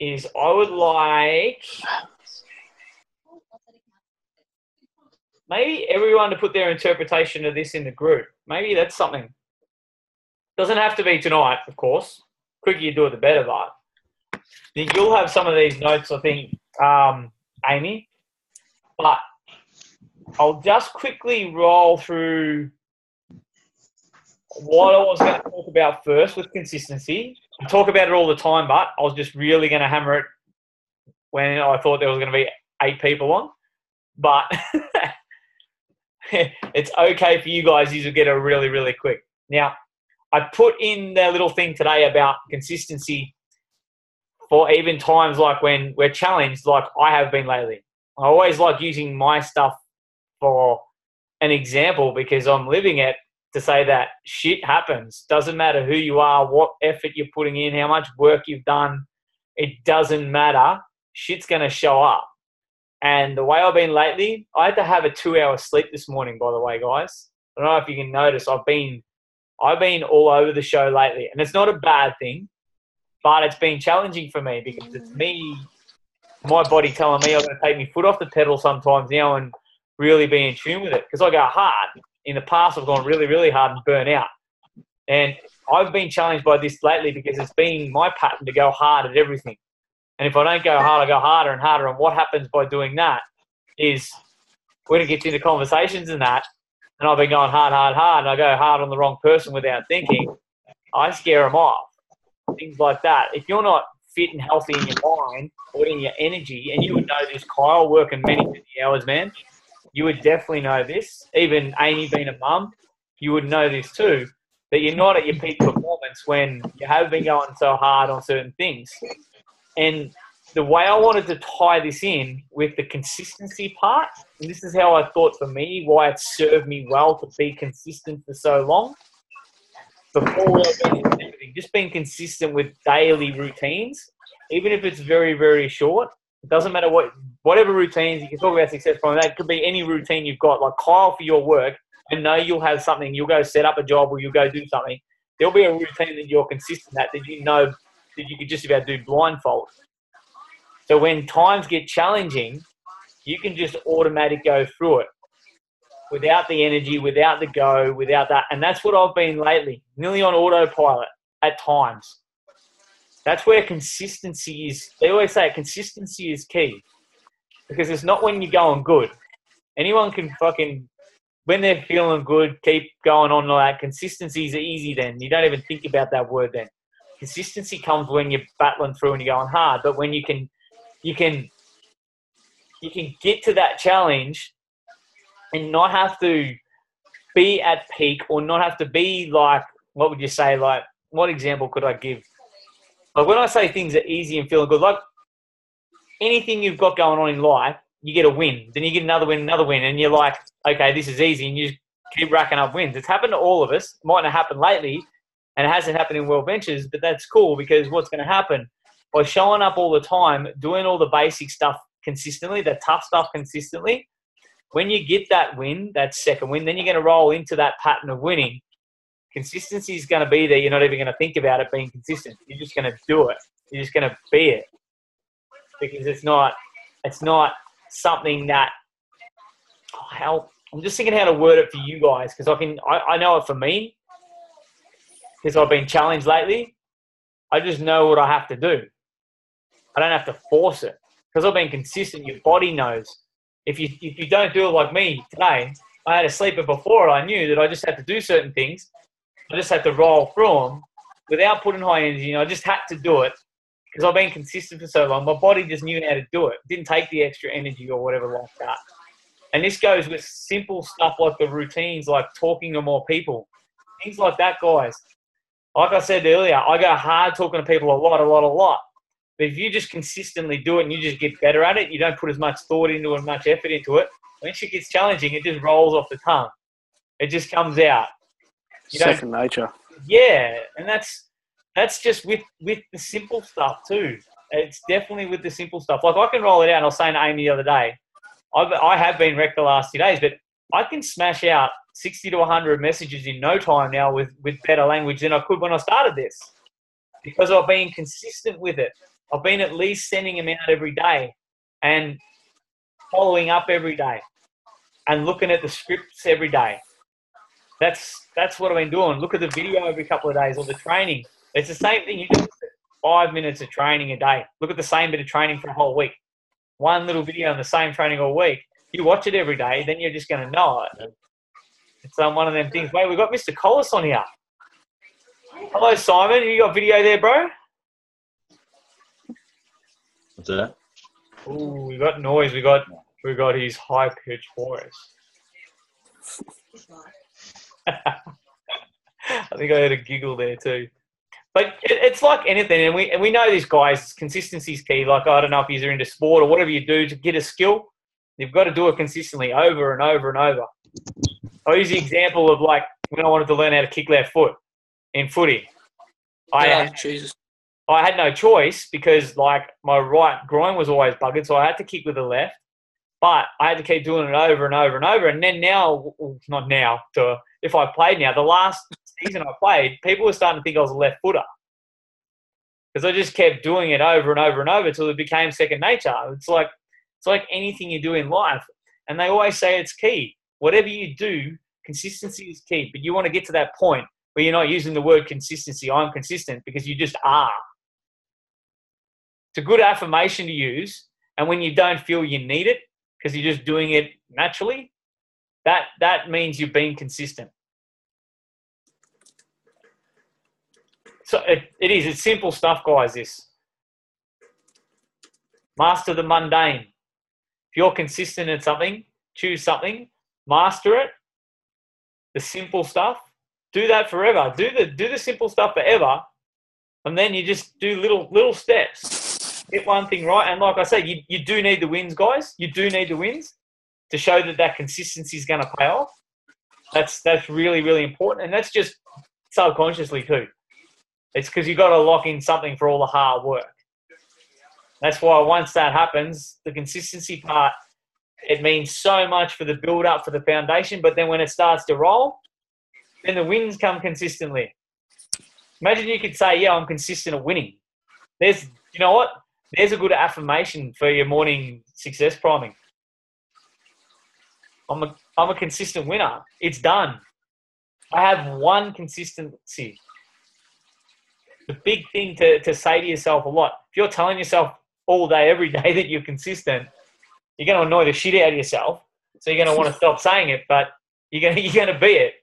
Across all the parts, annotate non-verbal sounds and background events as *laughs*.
is I would like maybe everyone to put their interpretation of this in the group. Maybe that's something. Doesn't have to be tonight, of course. Quicker you do it, the better. But you'll have some of these notes, I think, um, Amy. But I'll just quickly roll through what I was going to talk about first with consistency. I talk about it all the time, but I was just really going to hammer it when I thought there was going to be eight people on. But *laughs* it's okay for you guys. You will get it really, really quick. Now, I put in the little thing today about consistency for even times like when we're challenged, like I have been lately. I always like using my stuff for an example because I'm living it to say that shit happens. Doesn't matter who you are, what effort you're putting in, how much work you've done. It doesn't matter. Shit's going to show up. And the way I've been lately, I had to have a two hour sleep this morning, by the way, guys. I don't know if you can notice, I've been I've been all over the show lately. And it's not a bad thing, but it's been challenging for me because it's me, my body telling me I'm going to take my foot off the pedal sometimes now and really be in tune with it. Because I go hard. In the past, I've gone really, really hard and burn out. And I've been challenged by this lately because it's been my pattern to go hard at everything. And if I don't go hard, I go harder and harder. And what happens by doing that is when it gets into conversations and that, and I've been going hard, hard, hard, and I go hard on the wrong person without thinking, I scare them off. Things like that. If you're not fit and healthy in your mind or in your energy, and you would know this, Kyle, working many, many hours, man, you would definitely know this. Even Amy being a mum, you would know this too, that you're not at your peak performance when you have been going so hard on certain things. And the way I wanted to tie this in with the consistency part, and this is how I thought for me why it served me well to be consistent for so long. Before everything, just being consistent with daily routines, even if it's very, very short. It doesn't matter what, whatever routines you can talk about success from. That could be any routine you've got. Like Kyle for your work, and know you'll have something. You'll go set up a job or you'll go do something. There'll be a routine that you're consistent at that you know that you could just about do blindfold. So when times get challenging, you can just automatic go through it without the energy, without the go, without that. And that's what I've been lately, nearly on autopilot at times. That's where consistency is. They always say consistency is key because it's not when you're going good. Anyone can fucking, when they're feeling good, keep going on like. Consistency is easy then. You don't even think about that word then. Consistency comes when you're battling through and you're going hard, but when you can you can you can get to that challenge and not have to be at peak or not have to be like what would you say like what example could I give? Like when I say things are easy and feeling good, like anything you've got going on in life, you get a win, then you get another win, another win, and you're like, okay, this is easy, and you keep racking up wins. It's happened to all of us. It might not happen lately, and it hasn't happened in World Ventures, but that's cool because what's going to happen by showing up all the time, doing all the basic stuff consistently, the tough stuff consistently, when you get that win, that second win, then you're going to roll into that pattern of winning. Consistency is going to be there. You're not even going to think about it being consistent. You're just going to do it. You're just going to be it because it's not. It's not something that. Oh, how I'm just thinking how to word it for you guys because I can. I, I know it for me because I've been challenged lately. I just know what I have to do. I don't have to force it because I've been consistent. Your body knows. If you if you don't do it like me today, I had a sleeper before. I knew that I just had to do certain things. I just had to roll through them without putting high energy. I just had to do it because I've been consistent for so long. My body just knew how to do it. Didn't take the extra energy or whatever like that. And this goes with simple stuff like the routines, like talking to more people, things like that, guys. Like I said earlier, I go hard talking to people a lot, a lot, a lot. But if you just consistently do it and you just get better at it, you don't put as much thought into it, much effort into it. When shit gets challenging, it just rolls off the tongue. It just comes out. You Second nature. Yeah, and that's that's just with with the simple stuff too. It's definitely with the simple stuff. Like I can roll it out. I was saying to Amy the other day, I've, I have been wrecked the last two days, but I can smash out 60 to 100 messages in no time now with, with better language than I could when I started this. because I've been consistent with it. I've been at least sending them out every day and following up every day and looking at the scripts every day. That's that's what I've been doing. Look at the video every couple of days or the training. It's the same thing. You do five minutes of training a day. Look at the same bit of training for a whole week. One little video on the same training all week. You watch it every day, then you're just going to know it. It's um, one of them things. Wait, we've got Mr. Collis on here. Hello, Simon. You got video there, bro? What's that? Ooh, we got noise. We got we got his high pitched voice. *laughs* I think I heard a giggle there too. But it, it's like anything, and we and we know these guys. Consistency is key. Like I don't know if you're into sport or whatever you do to get a skill, you've got to do it consistently over and over and over. I'll use the example of like when I wanted to learn how to kick left foot in footy. I Oh, had, Jesus. I had no choice because like my right groin was always buggered, so I had to kick with the left. But I had to keep doing it over and over and over. And then now, not now, to, if I played now, the last season I played, people were starting to think I was a left footer because I just kept doing it over and over and over until it became second nature. It's like it's like anything you do in life, and they always say it's key. Whatever you do, consistency is key. But you want to get to that point where you're not using the word consistency. I'm consistent because you just are. It's a good affirmation to use, and when you don't feel you need it because you're just doing it naturally, that that means you've been consistent. So it, it is. It's simple stuff, guys. This master the mundane. If you're consistent at something, choose something, master it. The simple stuff. Do that forever. Do the do the simple stuff forever, and then you just do little little steps. Get one thing right, and like I say, you, you do need the wins, guys. You do need the wins to show that that consistency is going to pay off. That's that's really really important, and that's just subconsciously too. It's because you've got to lock in something for all the hard work. That's why once that happens, the consistency part it means so much for the build up for the foundation. But then when it starts to roll, then the wins come consistently. Imagine you could say, "Yeah, I'm consistent at winning." There's, you know what? There's a good affirmation for your morning success priming. I'm a, I'm a consistent winner. It's done. I have one consistency. The big thing to, to say to yourself a lot. If you're telling yourself all day, every day *laughs* that you're consistent, you're going to annoy the shit out of yourself. So you're going to want to stop saying it, but you're going to, you're going to be it.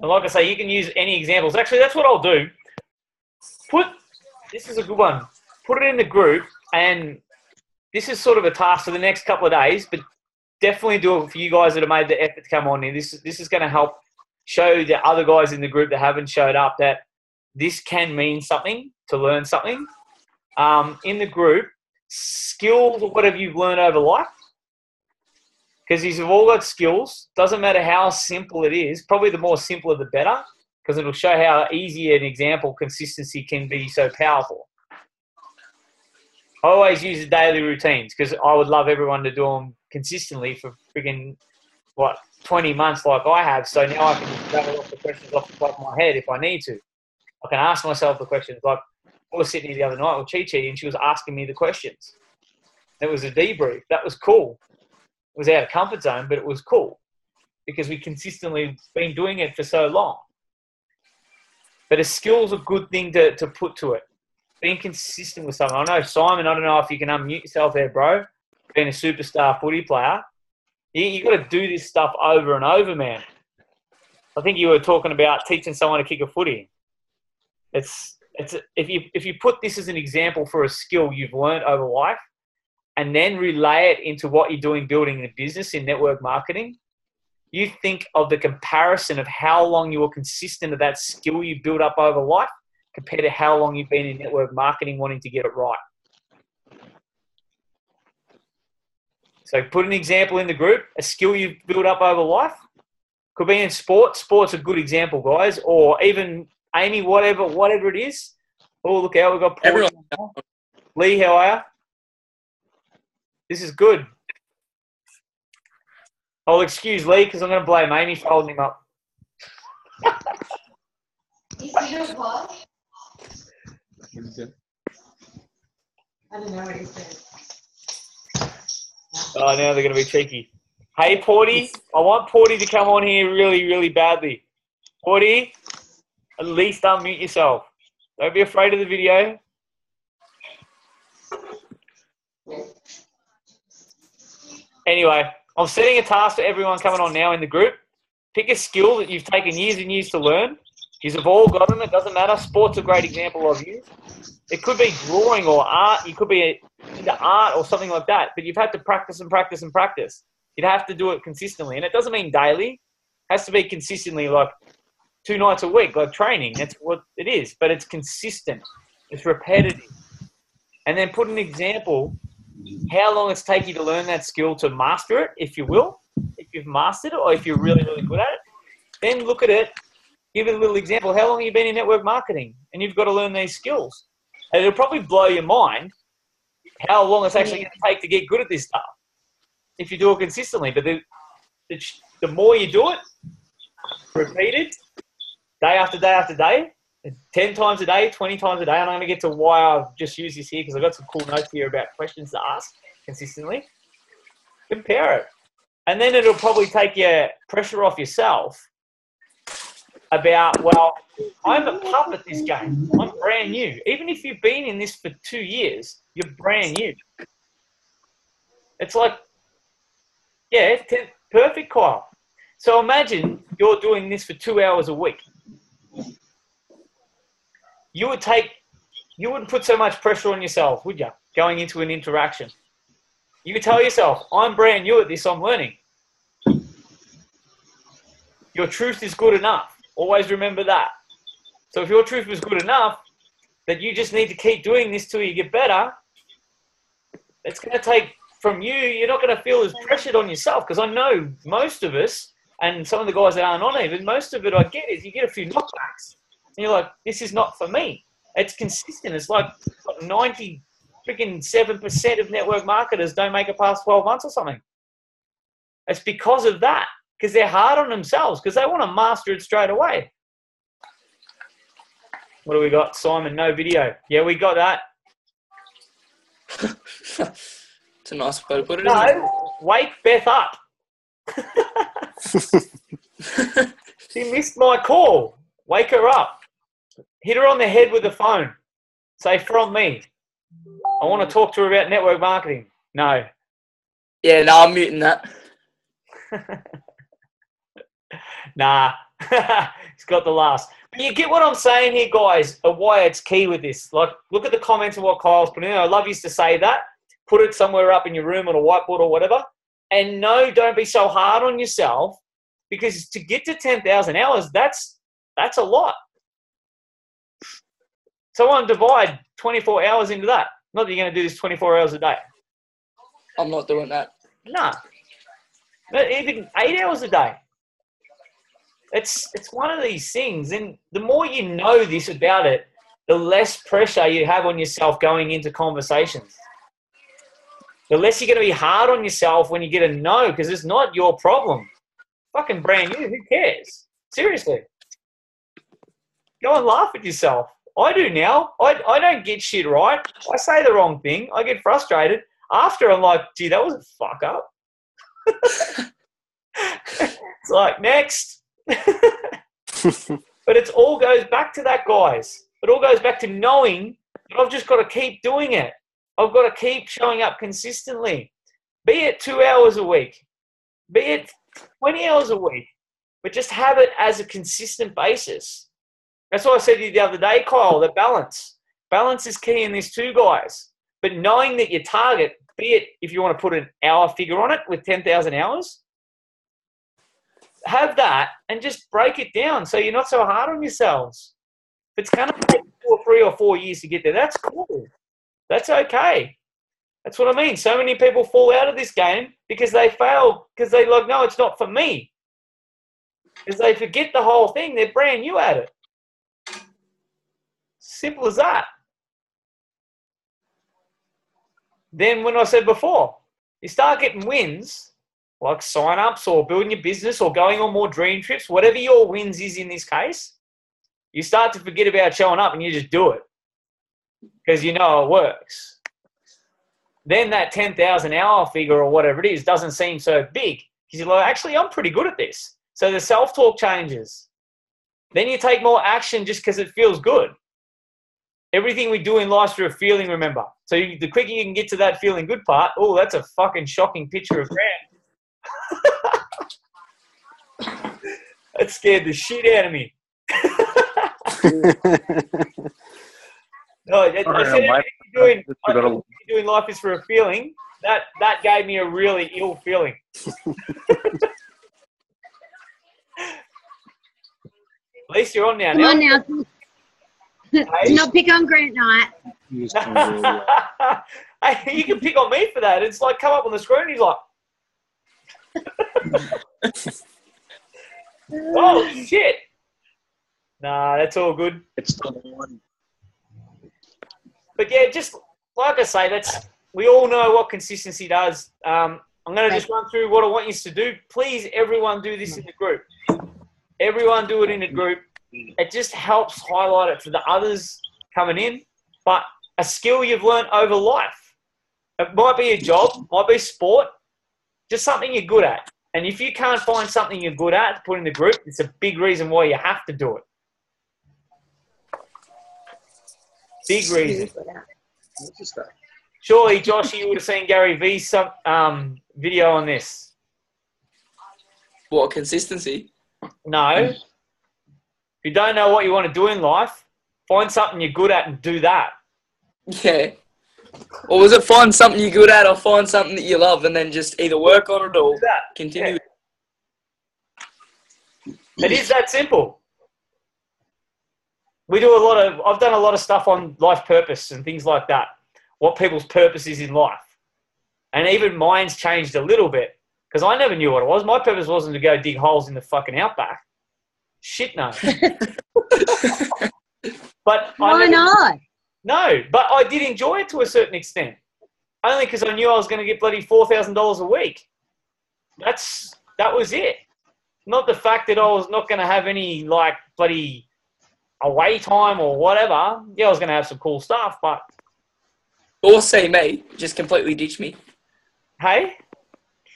And like I say, you can use any examples. Actually, that's what I'll do. Put this is a good one. Put it in the group, and this is sort of a task for the next couple of days. But definitely do it for you guys that have made the effort to come on here. This is this is going to help show the other guys in the group that haven't showed up that this can mean something to learn something. Um, in the group, skills or whatever you've learned over life, because these have all got skills. Doesn't matter how simple it is. Probably the more simpler, the better, because it'll show how easy an example consistency can be so powerful. I always use the daily routines because I would love everyone to do them consistently for friggin' what 20 months like I have. So now I can rattle off the questions off the top of my head if I need to. I can ask myself the questions. Like I was sitting here the other night with Chi Chi and she was asking me the questions. It was a debrief. That was cool. It was out of comfort zone, but it was cool because we consistently been doing it for so long. But a skill's a good thing to, to put to it. Being consistent with something. I know Simon. I don't know if you can unmute yourself there, bro. Being a superstar footy player, you, you got to do this stuff over and over, man. I think you were talking about teaching someone to kick a footy. It's it's if you if you put this as an example for a skill you've learned over life, and then relay it into what you're doing building a business in network marketing, you think of the comparison of how long you were consistent of that skill you built up over life compared to how long you've been in network marketing wanting to get it right. So put an example in the group, a skill you've built up over life. Could be in sports. Sport's a good example, guys. Or even Amy, whatever, whatever it is. Oh, look out, we've got Paul. Everyone. Lee, how are you? This is good. I'll excuse Lee because I'm going to blame Amy for holding him up. I don't know what he said. Oh, now they're going to be cheeky. Hey, Porty, I want Porty to come on here really, really badly. Porty, at least unmute yourself. Don't be afraid of the video. Anyway, I'm setting a task for everyone coming on now in the group. Pick a skill that you've taken years and years to learn. You've all got them. It doesn't matter. Sport's a great example of you. It could be drawing or art. You could be into art or something like that. But you've had to practice and practice and practice. You'd have to do it consistently, and it doesn't mean daily. It has to be consistently, like two nights a week, like training. That's what it is. But it's consistent. It's repetitive. And then put an example how long it's taken you to learn that skill to master it, if you will, if you've mastered it, or if you're really, really good at it. Then look at it, give it a little example. How long have you been in network marketing? And you've got to learn these skills. And it'll probably blow your mind how long it's actually going to take to get good at this stuff if you do it consistently. But the, the, the more you do it, repeated, day after day after day, 10 times a day, 20 times a day. And I'm going to get to why I've just used this here because I've got some cool notes here about questions to ask consistently. Compare it. And then it'll probably take your pressure off yourself about, well, I'm a pup at this game. I'm brand new. Even if you've been in this for two years, you're brand new. It's like, yeah, it's perfect, Kyle. So imagine you're doing this for two hours a week you would take, you wouldn't put so much pressure on yourself, would you? Going into an interaction. You could tell yourself, I'm brand new at this, I'm learning. Your truth is good enough. Always remember that. So if your truth was good enough, that you just need to keep doing this till you get better, it's going to take from you, you're not going to feel as pressured on yourself. Because I know most of us, and some of the guys that aren't on even, most of it I get is you get a few knockbacks. And you're like, this is not for me. It's consistent. It's like 90 freaking 7% of network marketers don't make it past 12 months or something. It's because of that, because they're hard on themselves, because they want to master it straight away. What do we got? Simon, no video. Yeah, we got that. *laughs* it's a nice way to put it. No, wake Beth up. *laughs* she missed my call. Wake her up hit her on the head with the phone. Say, from me. I want to talk to her about network marketing. No. Yeah, no, I'm muting that. *laughs* *laughs* nah. *laughs* He's got the last. But you get what I'm saying here, guys, of why it's key with this. Like, look at the comments of what Kyle's put in. I love you to say that. Put it somewhere up in your room on a whiteboard or whatever. And no, don't be so hard on yourself because to get to 10,000 hours, that's that's a lot. So I want to divide 24 hours into that. Not that you're going to do this 24 hours a day. I'm not doing that. Nah. Even eight hours a day. It's it's one of these things, and the more you know this about it, the less pressure you have on yourself going into conversations. The less you're going to be hard on yourself when you get a no, because it's not your problem. Fucking brand new. Who cares? Seriously. Go and laugh at yourself. I do now. I, I don't get shit right. I say the wrong thing. I get frustrated. After I'm like, gee, that was a fuck up. *laughs* it's like, next. *laughs* but it all goes back to that, guys. It all goes back to knowing that I've just got to keep doing it. I've got to keep showing up consistently. Be it two hours a week, be it 20 hours a week, but just have it as a consistent basis. That's what I said to you the other day, Kyle, the balance. Balance is key in these two guys. But knowing that your target, be it if you want to put an hour figure on it with 10,000 hours, have that and just break it down so you're not so hard on yourselves. If it's going to take two or three or four years to get there, that's cool. That's okay. That's what I mean. So many people fall out of this game because they fail because they like, no, it's not for me. Because they forget the whole thing. They're brand new at it. Simple as that. Then, when I said before, you start getting wins, like sign ups or building your business or going on more dream trips, whatever your wins is in this case, you start to forget about showing up and you just do it because you know it works. Then that 10,000 hour figure or whatever it is doesn't seem so big because you're like, actually, I'm pretty good at this. So the self talk changes. Then you take more action just because it feels good. Everything we do in life through a feeling, remember. So you, the quicker you can get to that feeling good part, oh, that's a fucking shocking picture of Grant. *laughs* that scared the shit out of me. no, I, I said mate. everything you're doing, I forgot think you're doing life is for a feeling. That that gave me a really ill feeling. *laughs* At least you're on now. Come now. on now. Hey. Do not pick on Grant Knight. *laughs* hey, you can pick on me for that. It's like come up on the screen. He's like, *laughs* "Oh shit!" Nah, that's all good. it's still on. But yeah, just like I say, that's we all know what consistency does. Um, I'm going to just run through what I want you to do. Please, everyone, do this in the group. Everyone, do it in a group. It just helps highlight it for the others coming in. But a skill you've learned over life. It might be a job, might be sport, just something you're good at. And if you can't find something you're good at to put in the group, it's a big reason why you have to do it. Big reason. Surely, Josh, you would have seen Gary V's some, um, video on this. What consistency? No. If you don't know what you want to do in life, find something you're good at and do that. Yeah. Or was it find something you're good at or find something that you love and then just either work on it or Do that. continue? It is that simple. We do a lot of, I've done a lot of stuff on life purpose and things like that. What people's purpose is in life. And even mine's changed a little bit because I never knew what it was. My purpose wasn't to go dig holes in the fucking outback. Shit, no. *laughs* but I Why never- not? No, but I did enjoy it to a certain extent. Only because I knew I was going to get bloody four thousand dollars a week. That's that was it. Not the fact that I was not going to have any like bloody away time or whatever. Yeah, I was going to have some cool stuff, but Or see me, just completely ditch me. hey,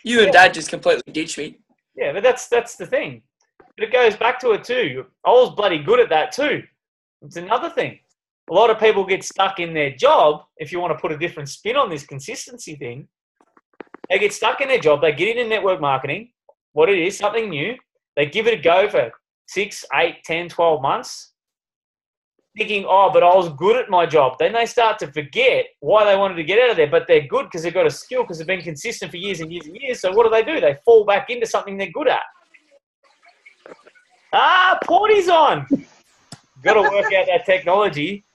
You and Dad just completely ditch me. yeah, but that's that's the thing. But it goes back to it too. I was bloody good at that too. It's another thing. A lot of people get stuck in their job. If you want to put a different spin on this consistency thing, they get stuck in their job. They get into network marketing, what it is, something new. They give it a go for six, eight, 10, 12 months, thinking, oh, but I was good at my job. Then they start to forget why they wanted to get out of there, but they're good because they've got a skill because they've been consistent for years and years and years. So what do they do? They fall back into something they're good at. Ah, Porty's on. Got to work out that technology.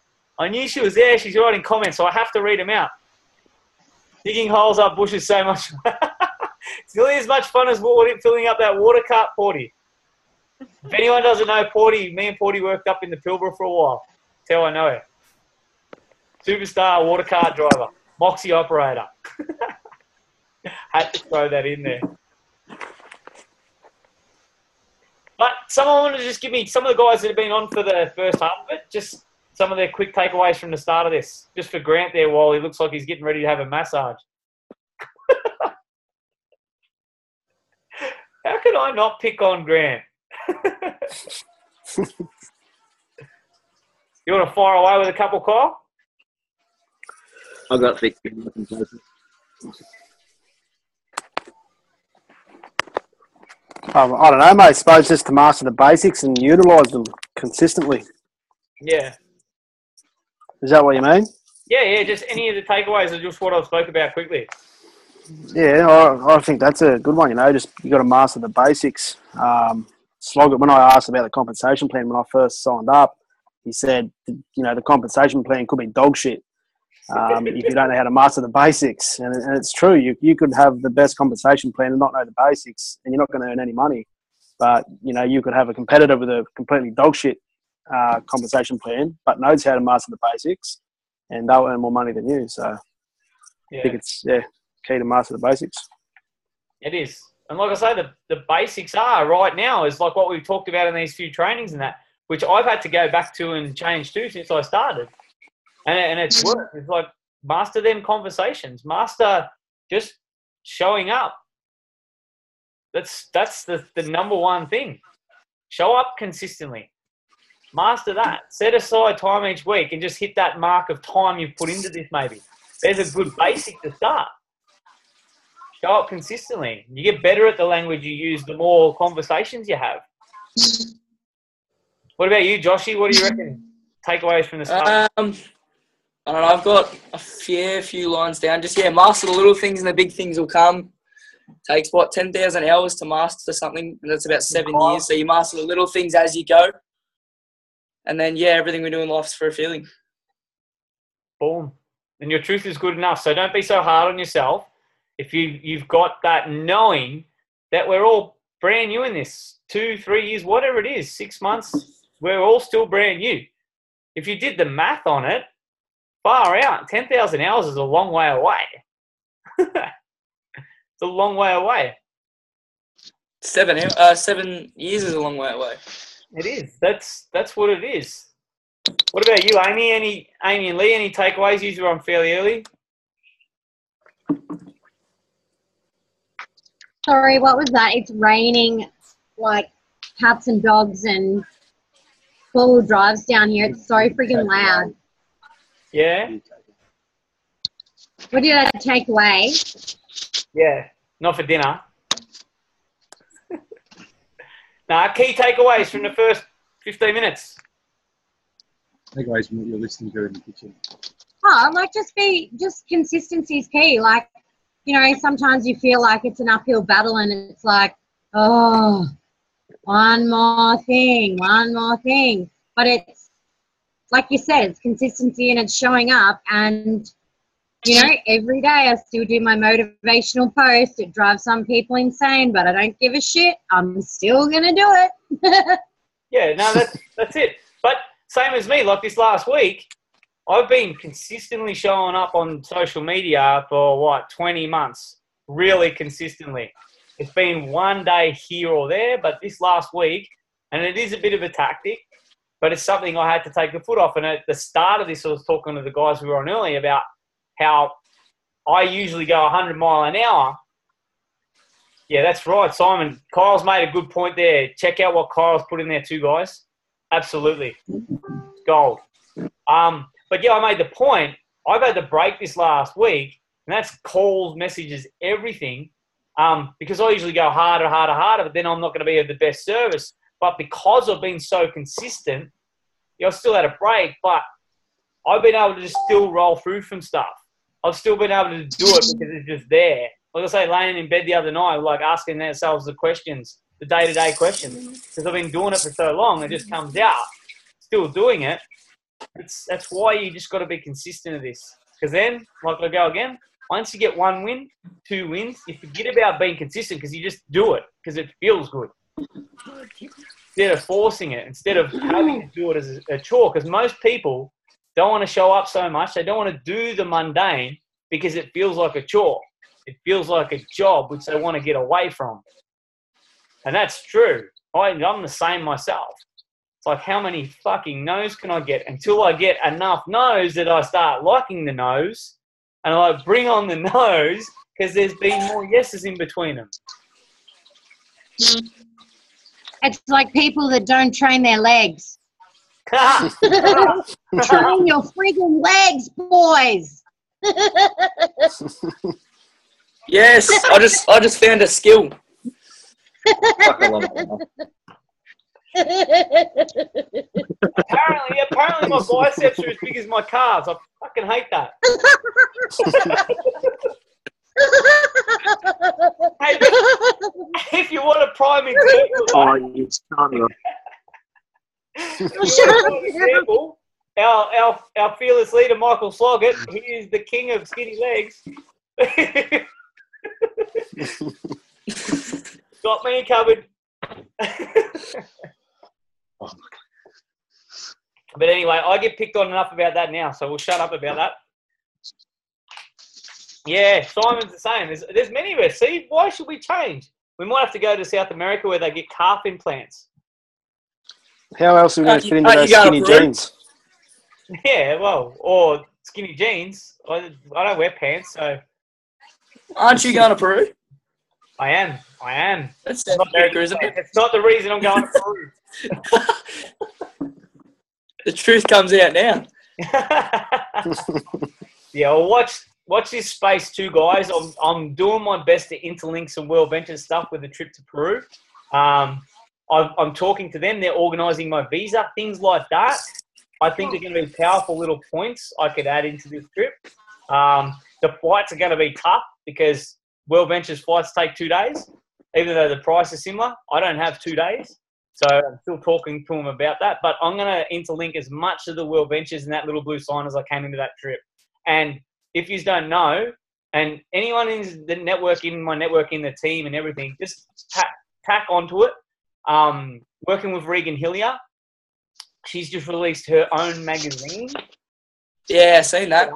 I knew she was there. She's writing comments, so I have to read them out. Digging holes up bushes so much. *laughs* it's nearly as much fun as filling up that water cart, Porty. If anyone doesn't know Porty, me and Porty worked up in the Pilbara for a while. That's how I know it. Superstar water cart driver, Moxy operator. *laughs* Had to throw that in there. But someone wanted to just give me some of the guys that have been on for the first half of it, just some of their quick takeaways from the start of this. Just for Grant there while he looks like he's getting ready to have a massage. *laughs* How could I not pick on Grant? *laughs* you want to fire away with a couple, Kyle? I got thick in looking places. Um, I don't know, mate. I suppose just to master the basics and utilise them consistently. Yeah. Is that what you mean? Yeah, yeah, just any of the takeaways or just what I spoke about quickly. Yeah, I, I think that's a good one. You know, just you got to master the basics. Um, Slog, when I asked about the compensation plan when I first signed up, he said, you know, the compensation plan could be dog shit um, if you don't know how to master the basics. And, and it's true. You you could have the best compensation plan and not know the basics, and you're not going to earn any money. But you know, you could have a competitor with a completely dog shit uh, compensation plan, but knows how to master the basics, and they'll earn more money than you. So I think it's yeah key to master the basics. it is. And like I say, the, the basics are right now is like what we've talked about in these few trainings and that, which I've had to go back to and change too since I started. And, and it's worked. It's like master them conversations, master just showing up. That's that's the, the number one thing. Show up consistently. Master that. Set aside time each week and just hit that mark of time you've put into this maybe. There's a good basic to start. Show up consistently. You get better at the language you use the more conversations you have. What about you, Joshy? What do you reckon? Takeaways from the start? Um, I don't know. I've got a fair few lines down. Just yeah, master the little things and the big things will come. Takes what ten thousand hours to master something, and that's about seven years. So you master the little things as you go, and then yeah, everything we do in life's for a feeling. Boom. And your truth is good enough. So don't be so hard on yourself. If you you've got that knowing that we're all brand new in this, two, three years, whatever it is, six months, we're all still brand new. If you did the math on it, far out, ten thousand hours is a long way away. *laughs* it's a long way away. Seven uh, seven years is a long way away. It is. That's that's what it is. What about you, Amy? Any Amy and Lee? Any takeaways? Usually I'm fairly early. Sorry, what was that? It's raining like cats and dogs and four drives down here. It's so freaking loud. Yeah. What did I take away? Yeah, not for dinner. Nah, key takeaways from the first 15 minutes. Takeaways from what you're listening to in the kitchen. Oh, like just be just consistency is key. Like, you know, sometimes you feel like it's an uphill battle and it's like, oh, one more thing, one more thing. But it's like you said, it's consistency and it's showing up and you know, every day I still do my motivational post. It drives some people insane, but I don't give a shit. I'm still gonna do it. *laughs* Yeah, no, that's, that's it. But same as me, like this last week, I've been consistently showing up on social media for what, 20 months, really consistently. It's been one day here or there, but this last week, and it is a bit of a tactic, but it's something I had to take the foot off. And at the start of this, I was talking to the guys who were on earlier about how I usually go 100 mile an hour. Yeah, that's right, Simon. Kyle's made a good point there. Check out what Kyle's put in there too, guys. Absolutely, gold. Um, but yeah, I made the point. I've had to break this last week, and that's calls, messages, everything. Um, because I usually go harder, harder, harder, but then I'm not going to be of the best service. But because I've been so consistent, yeah, I've still had a break, but I've been able to just still roll through from stuff. I've still been able to do it because it's just there. Like I say, laying in bed the other night, like asking ourselves the questions, the day to day questions, because I've been doing it for so long, it just comes out. Still doing it. It's that's why you just got to be consistent of this. Because then, like I go again, once you get one win, two wins, you forget about being consistent because you just do it because it feels good. Instead of forcing it, instead of having to do it as a chore, because most people don't want to show up so much. They don't want to do the mundane because it feels like a chore. It feels like a job which they want to get away from. And that's true. I, I'm the same myself. It's like, how many fucking no's can I get until I get enough no's that I start liking the no's and I bring on the *laughs* no's because there's been more yeses in between them. It's like people that don't train their legs. Yeah, Train your freaking legs, boys. Yes, I just I just found a skill. Fuck, I love that. apparently, apparently my biceps are as big as my calves. I fucking hate that. *laughs* Hey, if you want a prime example, Oh, you son of a- if you want an example, our, our, our fearless leader, Michael Sloggett, he is the king of skinny legs. *laughs* Got me covered. but anyway, I get picked on enough about that now, so we'll shut up about that. Yeah, Simon's the same. There's, there's many of us. See, why should we change? We might have to go to South America where they get calf implants. How else are we going to fit into those skinny jeans? Yeah, well, or skinny jeans. I, I don't wear pants, so Aren't you going to Peru? I am. I am. That's It's not, America, isn't it? it's not the reason I'm going to *laughs* Peru. *laughs* The truth comes out now. *laughs* yeah, well, watch watch this space too, guys. I'm, I'm doing my best to interlink some World Ventures stuff with the trip to Peru. Um, I'm, I'm talking to them. They're organising my visa, things like that. I think they're going to be powerful little points I could add into this trip. Um, the flights are going to be tough because World Ventures flights take two days, even though the price is similar. I don't have two days. So I'm still talking to them about that. But I'm going to interlink as much of the World Ventures and that little blue sign as I can into that trip. And if you don't know, and anyone in the network, in my network, in the team and everything, just tack, tack onto it. Um, working with Regan Hillier, she's just released her own magazine. Yeah, I seen that.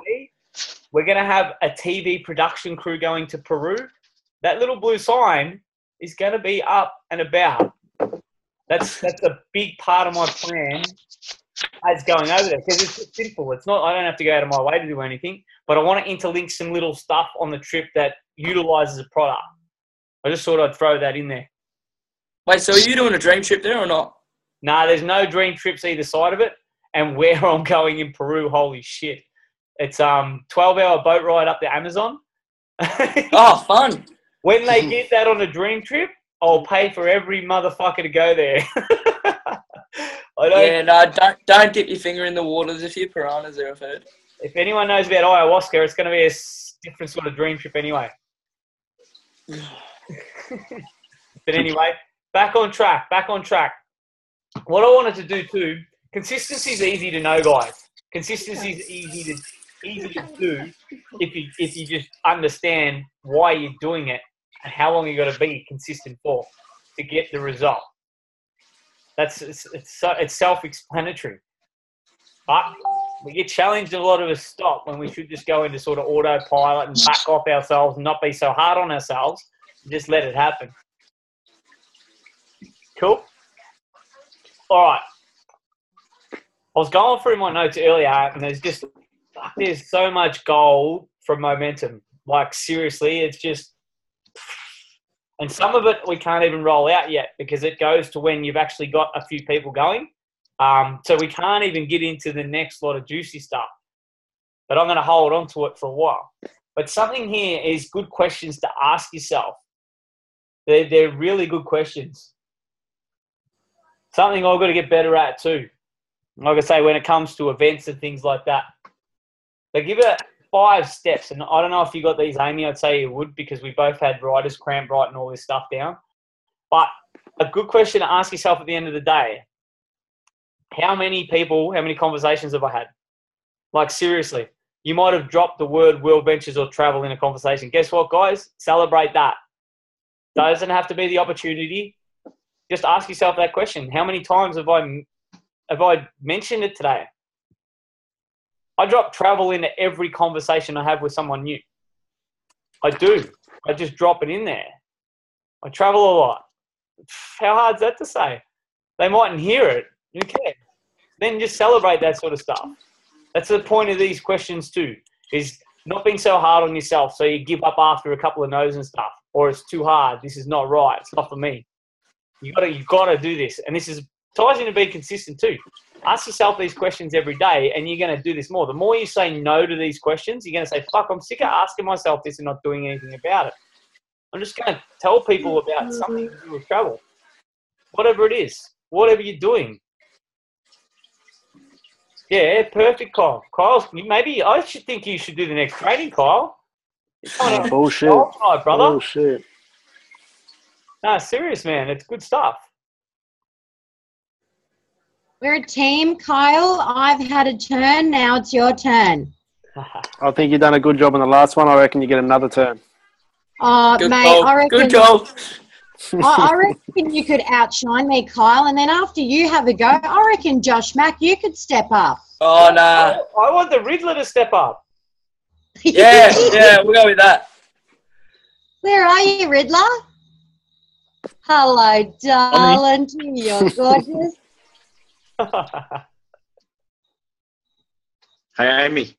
We're going to have a TV production crew going to Peru. That little blue sign is going to be up and about. That's that's a big part of my plan as going over there because it's just simple. It's not. I don't have to go out of my way to do anything, but I want to interlink some little stuff on the trip that utilizes a product. I just thought I'd throw that in there. Wait, so are you doing a dream trip there or not? Nah, there's no dream trips either side of it. And *laughs* where I'm going in Peru, holy shit. It's um 12 hour boat ride up the Amazon. *laughs* Oh, fun. when they *laughs* get that on a dream trip, I'll pay for every motherfucker to go there. I don't Yeah, no, don't don't dip your finger in the waters if few piranhas there, I've heard. if anyone knows about ayahuasca, it's gonna be a different sort of dream trip anyway. *sighs* but anyway, back on track, back on track. What I wanted to do too, consistency is easy to know, guys. Consistency is easy to easy to do if you if you just understand why you're doing it and how long you got to be consistent for to get the result. That's it's it's, so, it's self-explanatory, but we get challenged. A lot of us stop when we should just go into sort of autopilot and back off ourselves and not be so hard on ourselves. And just let it happen. Cool. All right. I was going through my notes earlier, and there's just there's so much gold from momentum. Like seriously, it's just, and some of it we can't even roll out yet because it goes to when you've actually got a few people going. Um, so we can't even get into the next lot of juicy stuff. But I'm going to hold on to it for a while. But something here is good questions to ask yourself. They're, they're really good questions. Something I've got to get better at too. Like I say, when it comes to events and things like that, they give it five steps. And I don't know if you got these, Amy. I'd say you would because we both had writers cramp writing all this stuff down. But a good question to ask yourself at the end of the day how many people, how many conversations have I had? Like, seriously, you might have dropped the word world ventures or travel in a conversation. Guess what, guys? Celebrate that. Doesn't have to be the opportunity. Just ask yourself that question. How many times have I have I mentioned it today? I drop travel into every conversation I have with someone new. I do. I just drop it in there. I travel a lot. How hard's that to say? They mightn't hear it. Who cares? Then just celebrate that sort of stuff. That's the point of these questions too, is not being so hard on yourself so you give up after a couple of no's and stuff. Or it's too hard. This is not right. It's not for me. You gotta you gotta do this. And this is ties into being consistent too. Ask yourself these questions every day and you're gonna do this more. The more you say no to these questions, you're gonna say, fuck, I'm sick of asking myself this and not doing anything about it. I'm just gonna tell people about something to do with travel. Whatever it is. Whatever you're doing. Yeah, perfect, Kyle. Kyle, maybe I should think you should do the next training, Kyle. Bullshit. tonight, brother. Bullshit. Nah, serious, man. It's good stuff. We're a team, Kyle. I've had a turn. Now it's your turn. *laughs* I think you've done a good job on the last one. I reckon you get another turn. Oh, Good mate, goal. I reckon, Good goal. I, I reckon you could outshine me, Kyle. And then after you have a go, I reckon Josh Mack, you could step up. Oh, nah. I, I want the Riddler to step up. Yeah, *laughs* yeah, we'll go with that. Where are you, Riddler? Hello, darling. You're *laughs* gorgeous. *laughs* Hey, Amy.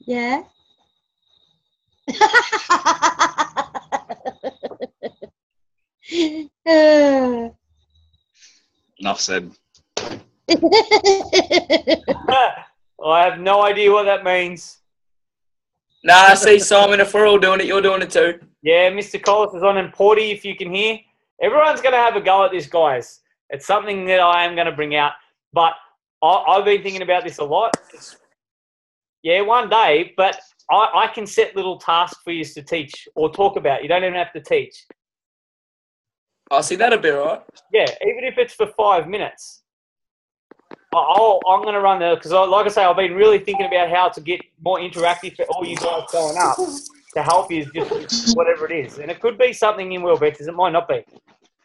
Yeah. *laughs* Enough said. I have no idea what that means. Nah, I see Simon. If we're all doing it, you're doing it too. Yeah, Mr. Collis is on and Porty, if you can hear. Everyone's going to have a go at this, guys. It's something that I am going to bring out. But I, I've been thinking about this a lot. Yeah, one day, but I, I can set little tasks for you to teach or talk about. You don't even have to teach. I see that'd be alright. Yeah, even if it's for five minutes. I- I'll, I'm going to run there because, like I say, I've been really thinking about how to get more interactive for all you guys going up to help you just whatever it is. And it could be something in World Ventures, it might not be.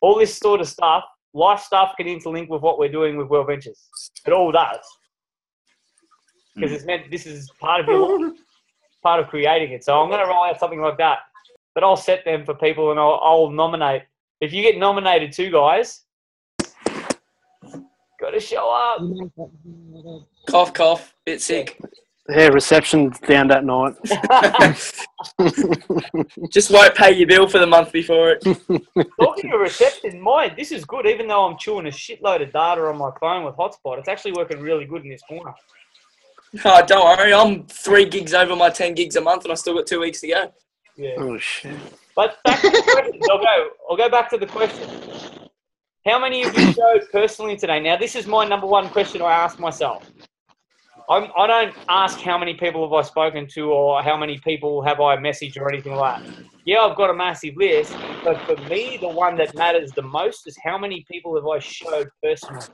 All this sort of stuff, life stuff can interlink with what we're doing with World Ventures. It all does. Hmm. Because it's meant, this is part of your life, part of creating it. So I'm going to roll out something like that. But I'll set them for people and I'll, I'll nominate. If you get nominated too, guys, got to show up. Cough, cough. Bit sick. Yeah, reception's down that night. *laughs* Just won't pay your bill for the month before it. *laughs* Talking of reception, my this is good. Even though I'm chewing a shitload of data on my phone with hotspot, it's actually working really good in this corner. Oh, don't worry. I'm three gigs over my 10 gigs a month and I still got two weeks to go. Yeah. oh shit! But back to the question. I'll go. I'll go back to the question. How many of you *coughs* showed personally today? Now, this is my number one question I ask myself. I'm, I don't ask how many people have I spoken to or how many people have I messaged or anything like that. Yeah, I've got a massive list, but for me, the one that matters the most is how many people have I showed personally.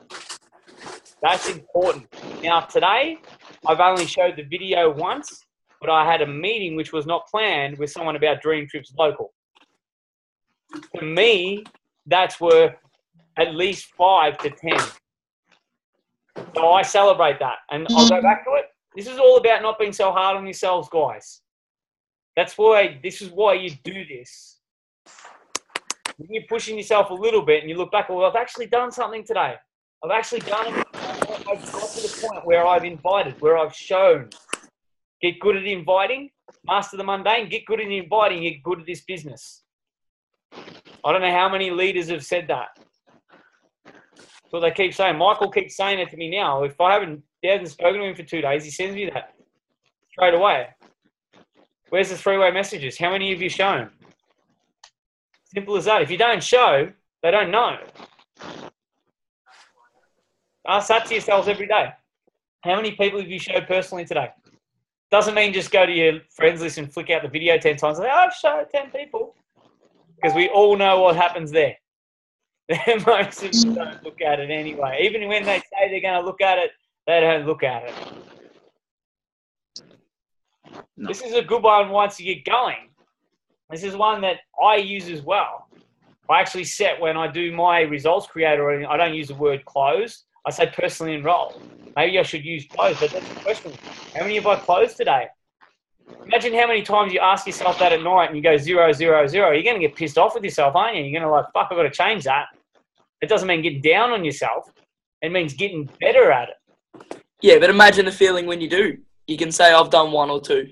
That's important. Now, today, I've only showed the video once, but I had a meeting which was not planned with someone about Dream Trips Local. For me, that's worth at least five to ten. So I celebrate that, and I'll go back to it. This is all about not being so hard on yourselves, guys. That's why this is why you do this. When you're pushing yourself a little bit, and you look back, well, I've actually done something today. I've actually done it. I've got to the point where I've invited, where I've shown. Get good at inviting, master the mundane. Get good at inviting. Get good at this business. I don't know how many leaders have said that. What they keep saying. Michael keeps saying it to me now. If I haven't, he hasn't spoken to him for two days, he sends me that straight away. Where's the three-way messages? How many have you shown? Simple as that. If you don't show, they don't know. Ask that to yourselves every day. How many people have you showed personally today? Doesn't mean just go to your friends list and flick out the video 10 times and say, I've showed 10 people. Because we all know what happens there. Most of them don't look at it anyway. Even when they say they're going to look at it, they don't look at it. No. This is a good one once you get going. This is one that I use as well. I actually set when I do my results creator, I don't use the word close. I say personally enroll. Maybe I should use close, but that's the question. How many have I closed today? Imagine how many times you ask yourself that at night and you go zero, zero, zero. You're going to get pissed off with yourself, aren't you? You're going to like, fuck, I've got to change that. It doesn't mean getting down on yourself. It means getting better at it. Yeah, but imagine the feeling when you do. You can say, I've done one or two.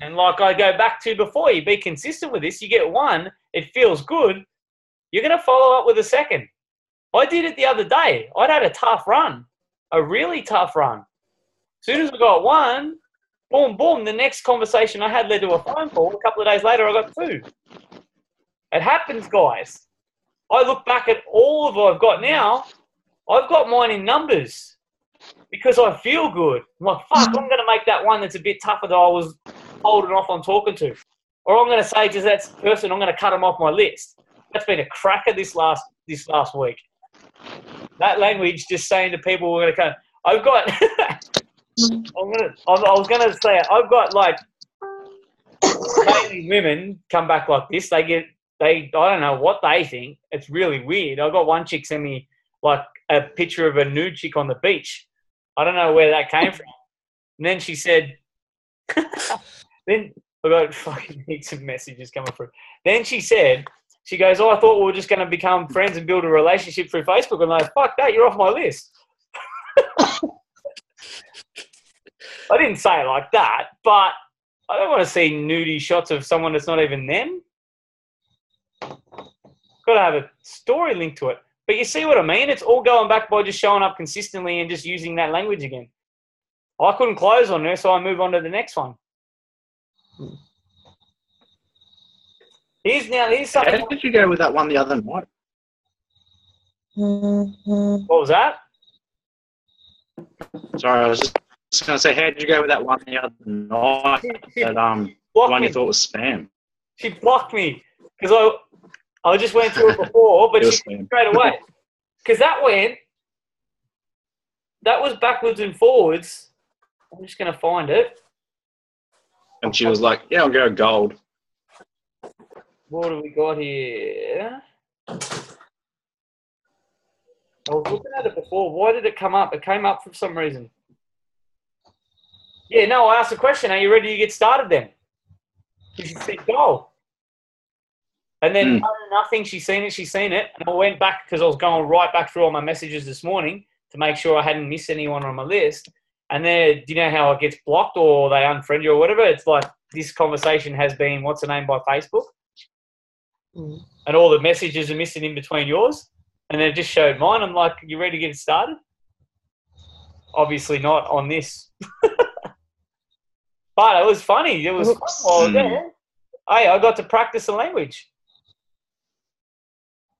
And like I go back to before, you be consistent with this. You get one, it feels good. You're going to follow up with a second. I did it the other day. I'd had a tough run, a really tough run. As soon as I got one, boom, boom, the next conversation I had led to a phone call. A couple of days later, I got two. It happens, guys. I look back at all of what I've got now. I've got mine in numbers because I feel good. I'm like, fuck, I'm going to make that one that's a bit tougher that I was holding off on talking to. Or I'm going to say to that person, I'm going to cut them off my list. That's been a cracker this last this last week. That language, just saying to people, we're going to come. I've got. *laughs* I'm gonna. I I was going to say it. I've got like *coughs* mainly women come back like this. They get. They. I don't know what they think. It's really weird. I got one chick send me like a picture of a nude chick on the beach. I don't know where that came from. And then she said, *laughs* then I got *laughs* fucking heaps of messages coming through. Then she said, She goes, "Oh, I thought we were just going to become friends and build a relationship through Facebook." And I'm like, "Fuck that! You're off my list." *laughs* I didn't say it like that, but I don't want to see nudie shots of someone that's not even them. Got to have a story linked to it. But you see what I mean? It's all going back by just showing up consistently and just using that language again. I couldn't close on her, so I move on to the next one. Here's now. Here's something. How did you go with that one the other night? Mm-hmm. What was that? Sorry, I was just, just going to say, how did you go with that one the other night? That um, one you thought was spam. She blocked me because I, I just went through it before, *laughs* but It she spam. straight away. *laughs* Because that went, that was backwards and forwards. I'm just going to find it. And she was like, "Yeah, I'll go gold." What have we got here? I was looking at it before. Why did it come up? It came up for some reason. Yeah, no, I asked the question, are you ready to get started then? She said, go. And then hmm. other than nothing, she's seen it, she's seen it. And I went back because I was going right back through all my messages this morning to make sure I hadn't missed anyone on my list. And then, do you know how it gets blocked or they unfriend you or whatever? It's like this conversation has been, what's the name by Facebook? Hmm. And all the messages are missing in between yours. And then it just showed mine. I'm like, you ready to get started? Obviously not on this. *laughs* but it was funny. It was fun Oops. I was Hmm. there. Hey, I got to practice the language.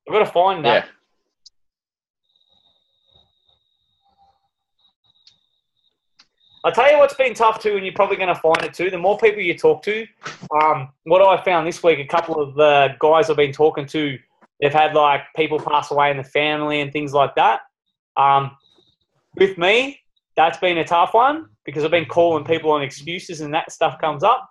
I've got to find that. Yeah. I'll tell you what's been tough too, and you're probably going to find it too. The more people you talk to, um, what I found this week, a couple of the guys I've been talking to, they've had like people pass away in the family and things like that. Um, with me, that's been a tough one because I've been calling people on excuses and that stuff comes up.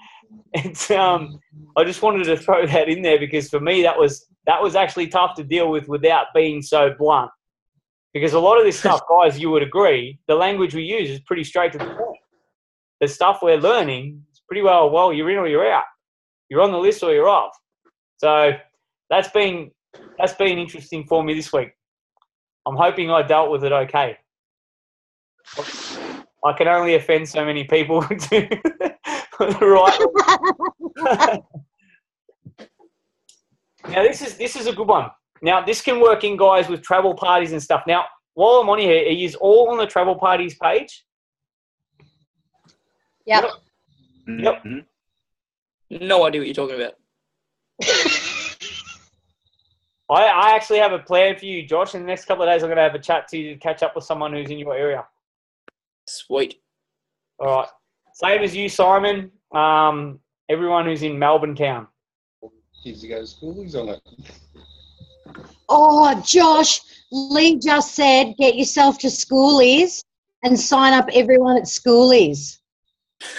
*laughs* and um, I just wanted to throw that in there because for me that was that was actually tough to deal with without being so blunt. Because a lot of this stuff, *laughs* guys, you would agree, the language we use is pretty straight to the point. The stuff we're learning is pretty well, well, you're in or you're out. You're on the list or you're off. So that's been that's been interesting for me this week. I'm hoping I dealt with it okay. I can only offend so many people *laughs* to right. *laughs* now this is this is a good one. Now this can work in guys with travel parties and stuff. Now while I'm on here, are you all on the travel parties page? Yep. Yep. Mhm. No idea what you're talking about. *laughs* I, I actually have a plan for you, Josh. In the next couple of days, I'm going to have a chat to you to catch up with someone who's in your area. Sweet. All right. Same as you, Simon. Um, everyone who's in Melbourne town. Kids to go to school, he's on it. Oh, Josh, Lee just said get yourself to schoolies and sign up everyone at schoolies. *laughs*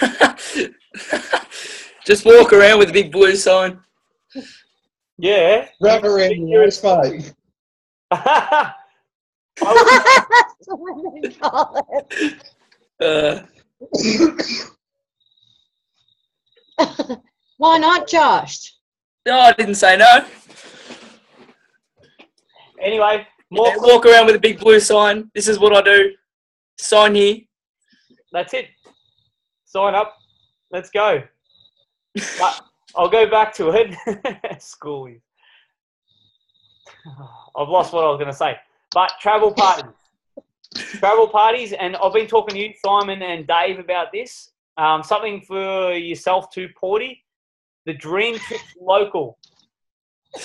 Just walk around with a big blue sign. Yeah. Run around the *laughs* race, mate. I *laughs* would- Uh, Why not, Josh? no, I didn't say no. anyway, more. Yeah, walk around with a big blue sign. This is what I do. Sign here. That's it. Sign up. Let's go. but I'll go back to it. *laughs* Schooling. *sighs* I've lost what I was going to say. But travel parties. Travel parties, and I've been talking to you, Simon and Dave, about this. Um, something for yourself too, Porty. The Dream Trip Local. *laughs*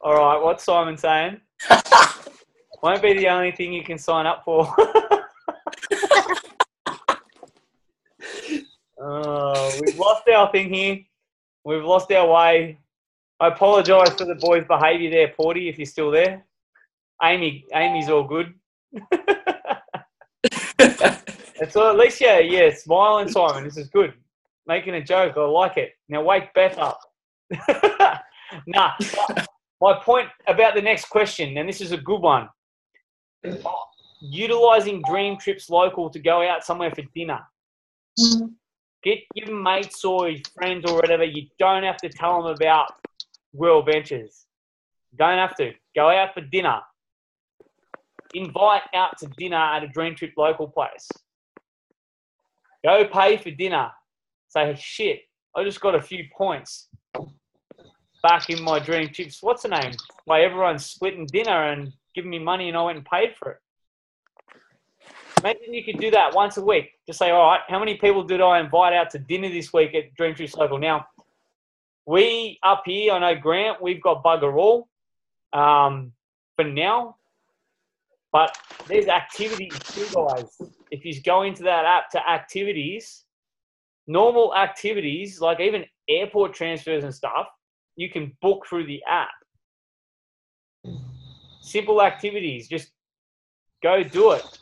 All right, what's Simon saying? *laughs* Won't be the only thing you can sign up for. *laughs* Oh, we've lost our thing here. We've lost our way. I apologise for the boys' behaviour there, Porty, if you're still there. Amy, Amy's all good. *laughs* It's all, at least, yeah, yeah, smiling, Simon. This is good. Making a joke. I like it. Now wake Beth up. *laughs* nah, my point about the next question, and this is a good one. Utilizing dream trips local to go out somewhere for dinner. Get your mates or your friends or whatever. You don't have to tell them about World Ventures. Don't have to. Go out for dinner. Invite out to dinner at a Dream Trip local place. Go pay for dinner. Say, shit, I just got a few points back in my Dream Trips. What's the name? Why everyone's splitting dinner and giving me money and I went and paid for it. Imagine you could do that once a week. Just say, all right, how many people did I invite out to dinner this week at Dream Trips Local? Now, we up here, I know Grant, we've got bugger all um, for now. But there's activities too, guys. If you go into that app to activities, normal activities, like even airport transfers and stuff, you can book through the app. Simple activities, just go do it.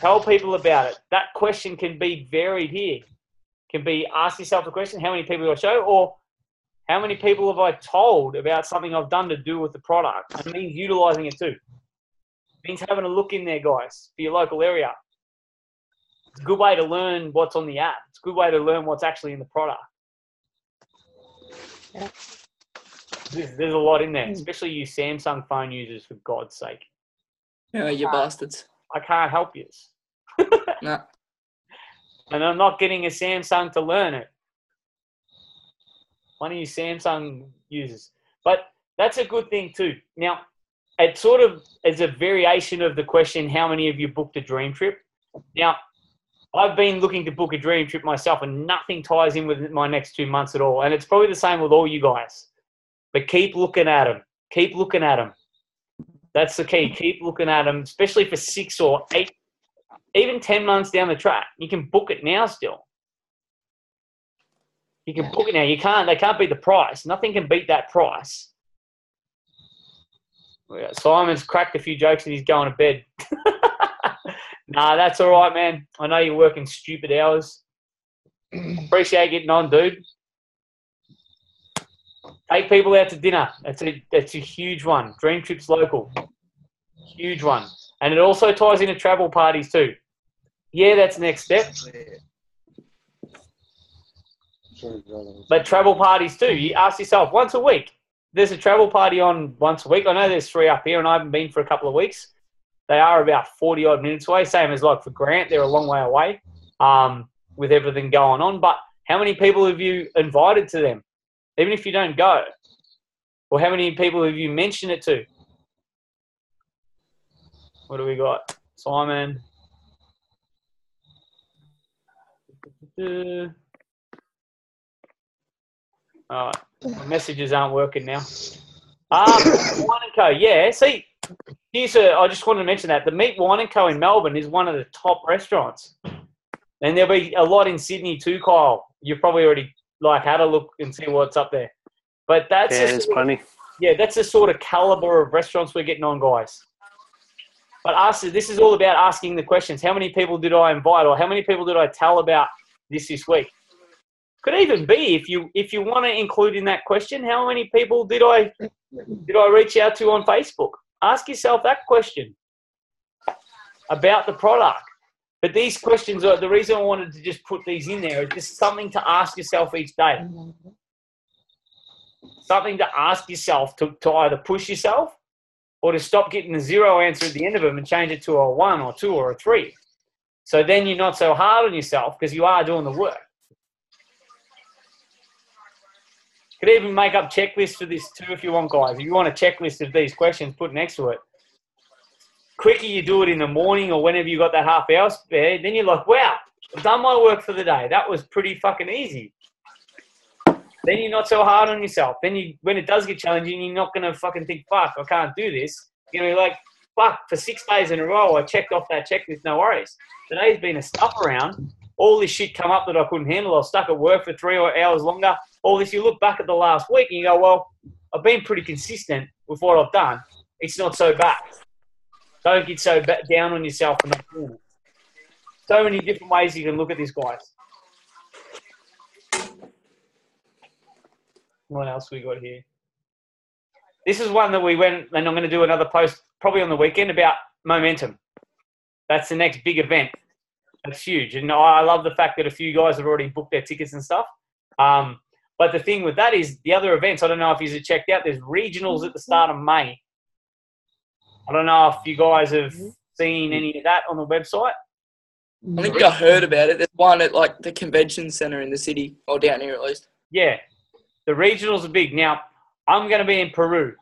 Tell people about it. That question can be varied here. Can be ask yourself the question, how many people do I show? Or how many people have I told about something I've done to do with the product? It means utilizing it too. It means having a look in there, guys, for your local area. It's a good way to learn what's on the app. It's a good way to learn what's actually in the product. There's, there's a lot in there, hmm. especially you Samsung phone users, for God's sake. Yeah, you bastards. I can't help you. *laughs* no. And I'm not getting a Samsung to learn it. One of you Samsung users. But that's a good thing too. Now, it sort of is a variation of the question how many of you booked a dream trip? Now, I've been looking to book a dream trip myself and nothing ties in with my next two months at all. And it's probably the same with all you guys. But keep looking at them. Keep looking at them. That's the key. Keep looking at them, especially for six or eight, even 10 months down the track. You can book it now still. You can book it now. You can't, they can't beat the price. Nothing can beat that price. Simon's cracked a few jokes and he's going to bed. *laughs* nah, that's all right, man. I know you're working stupid hours. *clears throat* Appreciate getting on, dude. Take people out to dinner. That's a that's a huge one. Dream trips local, huge one, and it also ties into travel parties too. Yeah, that's next step. But travel parties too. You ask yourself once a week. There's a travel party on once a week. I know there's three up here, and I haven't been for a couple of weeks. They are about forty odd minutes away. Same as like for Grant, they're a long way away. Um, with everything going on, but how many people have you invited to them? Even if you don't go, or how many people have you mentioned it to? What do we got? Simon. All right. My messages aren't working now. Um, Wine and Co. Yeah, see, here's a, I just wanted to mention that the Meat Wine and Co. in Melbourne is one of the top restaurants, and there'll be a lot in Sydney too, Kyle. You've probably already like had a look and see what's up there, but that's Yeah, there's of- plenty. yeah, that's the sort of caliber of restaurants we're getting on, guys. But ask, this is all about asking the questions. How many people did I invite, or how many people did I tell about this this week? Could even be if you if you want to include in that question, how many people did I did I reach out to on Facebook? Ask yourself that question about the product. But these questions are the reason I wanted to just put these in there is just something to ask yourself each day something to ask yourself to, to either push yourself or to stop getting the zero answer at the end of them and change it to a one or two or a three. So then you're not so hard on yourself because you are doing the work. Could even make up checklists for this too if you want, guys. If you want a checklist of these questions, put next to it. Quicker you do it in the morning or whenever you got that half hour spare, then you're like, wow, I've done my work for the day. That was pretty fucking easy then you're not so hard on yourself. Then you, when it does get challenging, you're not gonna fucking think, "Fuck, I can't do this." You're gonna be like, "Fuck!" For six days in a row, I checked off that checklist, no worries. Today's been a stuff around. All this shit come up that I couldn't handle. I was stuck at work for three hours longer. All this. You look back at the last week and you go, "Well, I've been pretty consistent with what I've done. It's not so bad." Don't get so down on yourself doing. So many different ways you can look at this, guys. What else we got here? This is one that we went, and I'm going to do another post probably on the weekend about momentum. That's the next big event. That's huge, and I love the fact that a few guys have already booked their tickets and stuff. Um, but the thing with that is the other events. I don't know if you've checked out. There's regionals at the start of May. I don't know if you guys have seen any of that on the website. I think I heard about it. There's one at like the convention center in the city, or down here at least. Yeah, the regionals are big. Now, I'm going to be in Peru.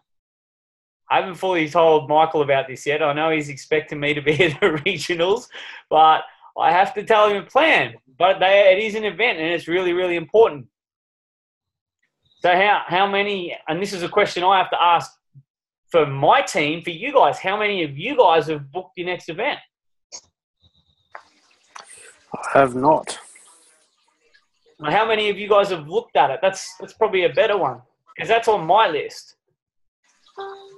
I haven't fully told Michael about this yet. I know he's expecting me to be *laughs* at the regionals, but I have to tell him a plan. But they, it is an event, and it's really, really important. So how how many? And this is a question I have to ask for my team, for you guys. How many of you guys have booked your next event? I have not. How many of you guys have looked at it? That's that's probably a better one because that's on my list. Um,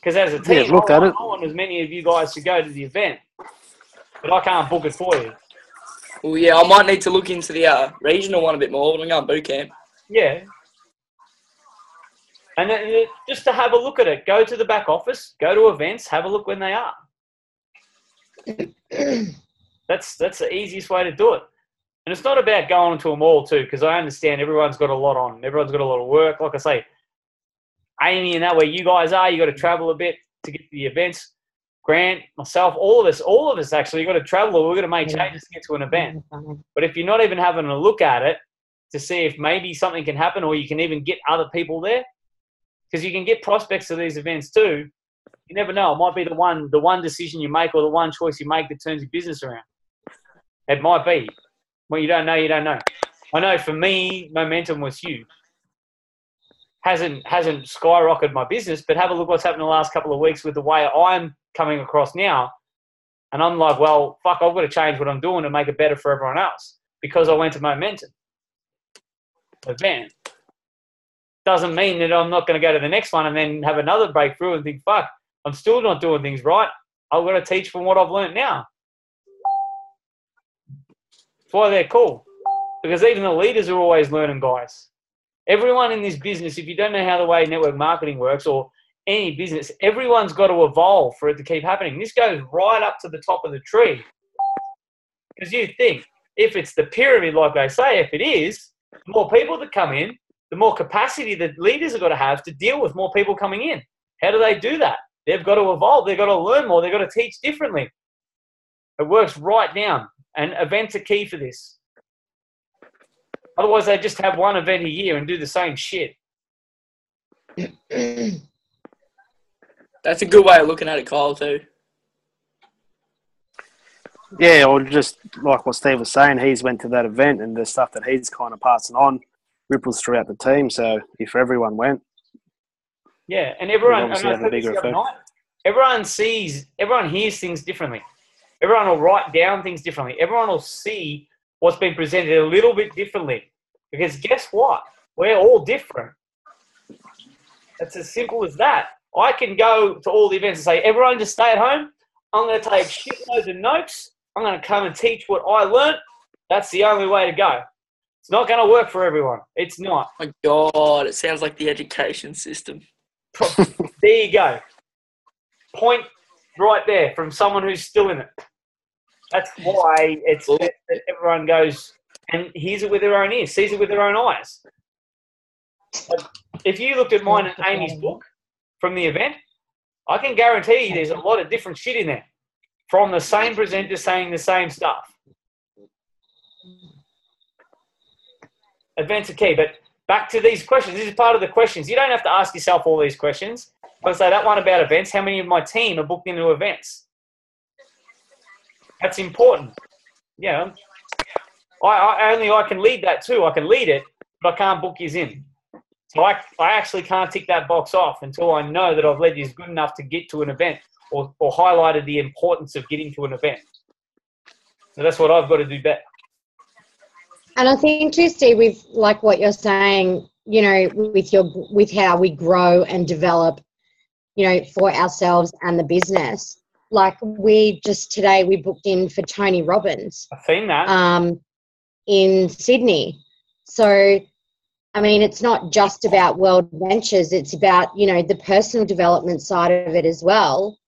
because as a Yeah, team, looked I, at want, it. I want as many of you guys to go to the event, but I can't book it for you. Well, yeah, I might need to look into the uh, regional one a bit more when I'm going boot camp. Yeah. And then, uh, just to have a look at it, go to the back office, go to events, have a look when they are. *clears throat* that's that's the easiest way to do it. And it's not about going to them all too, because I understand everyone's got a lot on. Everyone's got a lot of work. Like I say, Amy and that where you guys are, you got to travel a bit to get to the events. Grant, myself, all of us, all of us actually, you got to travel or we're going to make changes to get to an event. But if you're not even having a look at it to see if maybe something can happen or you can even get other people there, because you can get prospects to these events too. You never know. It might be the one, the one decision you make or the one choice you make that turns your business around. It might be. Well, you don't know. You don't know. I know. For me, momentum was huge. Hasn't hasn't skyrocketed my business, but have a look what's happened the last couple of weeks with the way I'm coming across now. And I'm like, well, fuck, I've got to change what I'm doing to make it better for everyone else because I went to momentum event. Doesn't mean that I'm not going to go to the next one and then have another breakthrough and think, fuck, I'm still not doing things right. I've got to teach from what I've learned now. That's why they're cool. Because even the leaders are always learning, guys. Everyone in this business, if you don't know how the way network marketing works or any business, everyone's got to evolve for it to keep happening. This goes right up to the top of the tree. Because you think, if it's the pyramid, like they say, if it is, the more people that come in, the more capacity that leaders have got to have to deal with more people coming in. How do they do that? They've got to evolve. They've got to learn more. They've got to teach differently. It works right down. And events are key for this. Otherwise, they just have one event a year and do the same shit. *clears throat* That's a good way of looking at it, Kyle, too. Yeah, or just like what Steve was saying, he's went to that event and the stuff that he's kind of passing on ripples throughout the team. So if everyone went, Yeah, and everyone, and obviously I have a bigger effect. night, everyone sees, everyone hears things differently. Everyone will write down things differently. Everyone will see what's been presented a little bit differently. Because guess what? We're all different. It's as simple as that. I can go to all the events and say, everyone just stay at home. I'm going to take shitloads of notes. I'm going to come and teach what I learnt. That's the only way to go. It's not going to work for everyone. It's not. My God, it sounds like the education system. *laughs* There you go. Point right there from someone who's still in it. That's why it's that that everyone goes and hears it with their own ears, sees it with their own eyes. But if you looked at mine and Amy's book from the event, I can guarantee you there's a lot of different shit in there from the same presenter saying the same stuff. Events are key, but back to these questions. This is part of the questions. You don't have to ask yourself all these questions. But say that one about events. How many of my team are booked into events? That's important. Yeah. I, I only I can lead that too. I can lead it, but I can't book yous in. So I, I actually can't tick that box off until I know that I've led yous good enough to get to an event or, or highlighted the importance of getting to an event. So that's what I've got to do better. And I think too, Steve, with like what you're saying, you know, with your with how we grow and develop, you know, for ourselves and the business. Like we just today we booked in for Tony Robbins I've seen that. um, in Sydney. So, I mean, it's not just about World Ventures; it's about you know the personal development side of it as well,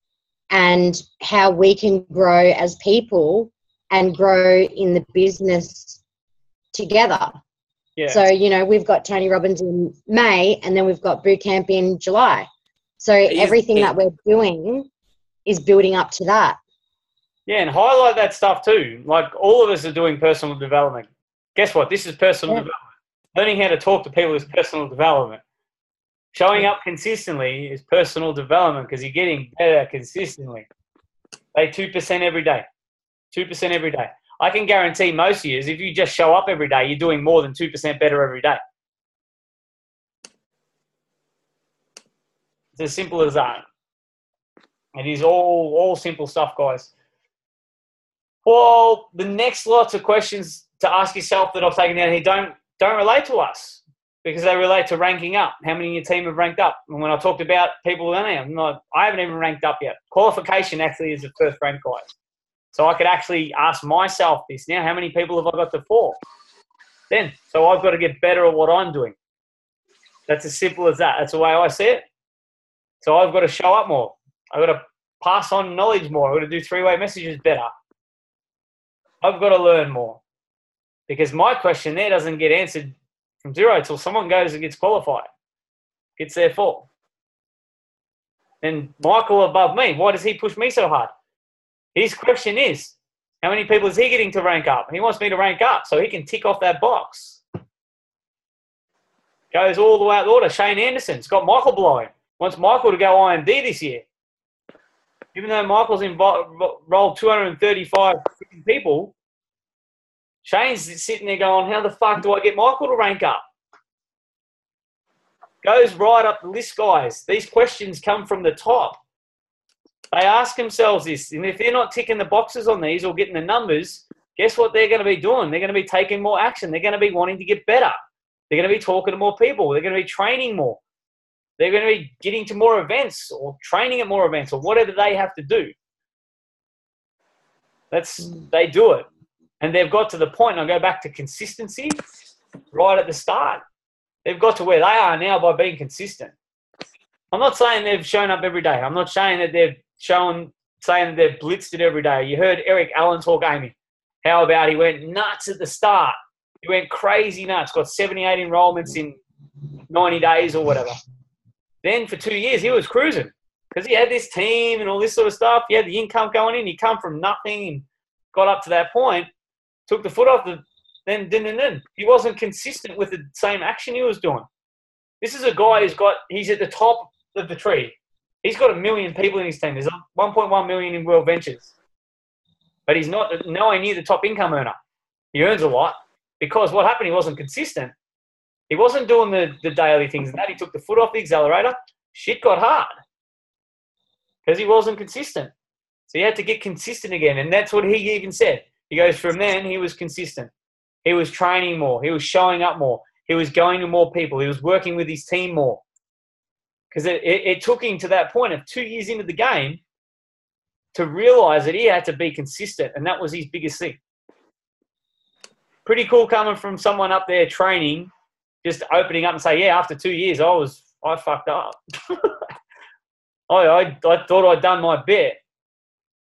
and how we can grow as people and grow in the business together. Yeah. So, you know, we've got Tony Robbins in May and then we've got boot camp in July. So everything that we're doing is building up to that. Yeah, and highlight that stuff too. Like all of us are doing personal development. Guess what? This is personal Yeah. development. Learning how to talk to people is personal development. Showing up consistently is personal development because you're getting better consistently. Like 2% every day. 2% every day. I can guarantee most years if you just show up every day, you're doing more than 2% better every day. It's as simple as that. It is all all simple stuff, guys. Well, the next lots of questions to ask yourself that I've taken down here don't don't relate to us because they relate to ranking up. How many in your team have ranked up? And when I talked about people that I'm not, I haven't even ranked up yet. Qualification actually is the first rank, guys. So I could actually ask myself this now: How many people have I got to four? Then, so I've got to get better at what I'm doing. That's as simple as that. That's the way I see it. So I've got to show up more. I've got to pass on knowledge more. I've got to do three-way messages better. I've got to learn more because my question there doesn't get answered from zero till someone goes and gets qualified, gets there full. And Michael above me, why does he push me so hard? His question is, how many people is he getting to rank up? He wants me to rank up so he can tick off that box. Goes all the way out the order. Shane Anderson's got Michael below him. Wants Michael to go IMD this year. Even though Michael's involved, rolled 235 people, Shane's sitting there going, How the fuck do I get Michael to rank up? Goes right up the list, guys. These questions come from the top. They ask themselves this, and if they're not ticking the boxes on these or getting the numbers, guess what they're going to be doing? They're going to be taking more action. They're going to be wanting to get better. They're going to be talking to more people. They're going to be training more. They're going to be getting to more events or training at more events or whatever they have to do. That's they do it, and they've got to the point. And I go back to consistency right at the start. They've got to where they are now by being consistent. I'm not saying they've shown up every day. I'm not saying that they've shown saying that they've blitzed it every day. You heard Eric Allen talk, Amy. How about he went nuts at the start? He went crazy nuts. Got 78 enrollments in 90 days or whatever. Then for two years he was cruising because he had this team and all this sort of stuff. He had the income going in. He come from nothing and got up to that point. Took the foot off the then and then he wasn't consistent with the same action he was doing. This is a guy who's got he's at the top of the tree. He's got a million people in his team. There's 1.1 million in World Ventures, but he's not nowhere near the top income earner. He earns a lot because what happened? He wasn't consistent. He wasn't doing the, the daily things and that. He took the foot off the accelerator. Shit got hard because he wasn't consistent. So he had to get consistent again. And that's what he even said. He goes, from then, he was consistent. He was training more. He was showing up more. He was going to more people. He was working with his team more. Because it, it, it took him to that point of two years into the game to realize that he had to be consistent. And that was his biggest thing. Pretty cool coming from someone up there training just opening up and say, yeah, after two years, I was, I fucked up. *laughs* I, I, I thought I'd done my bit.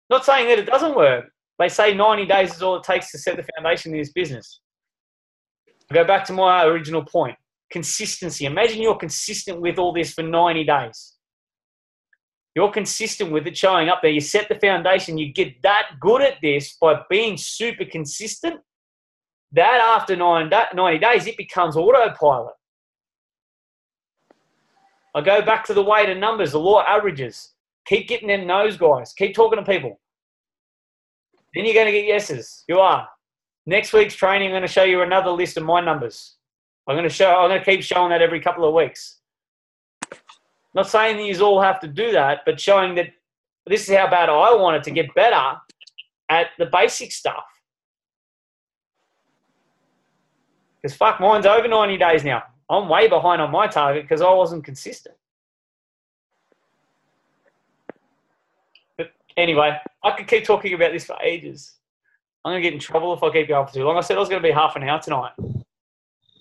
Not saying that it doesn't work. They say 90 days is all it takes to set the foundation in this business. I go back to my original point consistency. Imagine you're consistent with all this for 90 days. You're consistent with it showing up there. You set the foundation. You get that good at this by being super consistent that after 90 days, it becomes autopilot. I go back to the weight of numbers, the law averages. Keep getting them nose guys. Keep talking to people. Then you're going to get yeses. You are. Next week's training, I'm going to show you another list of my numbers. I'm going to show. I'm going to keep showing that every couple of weeks. Not saying that you all have to do that, but showing that this is how bad I wanted to get better at the basic stuff. Because fuck, mine's over 90 days now. I'm way behind on my target because I wasn't consistent. But anyway, I could keep talking about this for ages. I'm going to get in trouble if I keep going for too long. I said I was going to be half an hour tonight.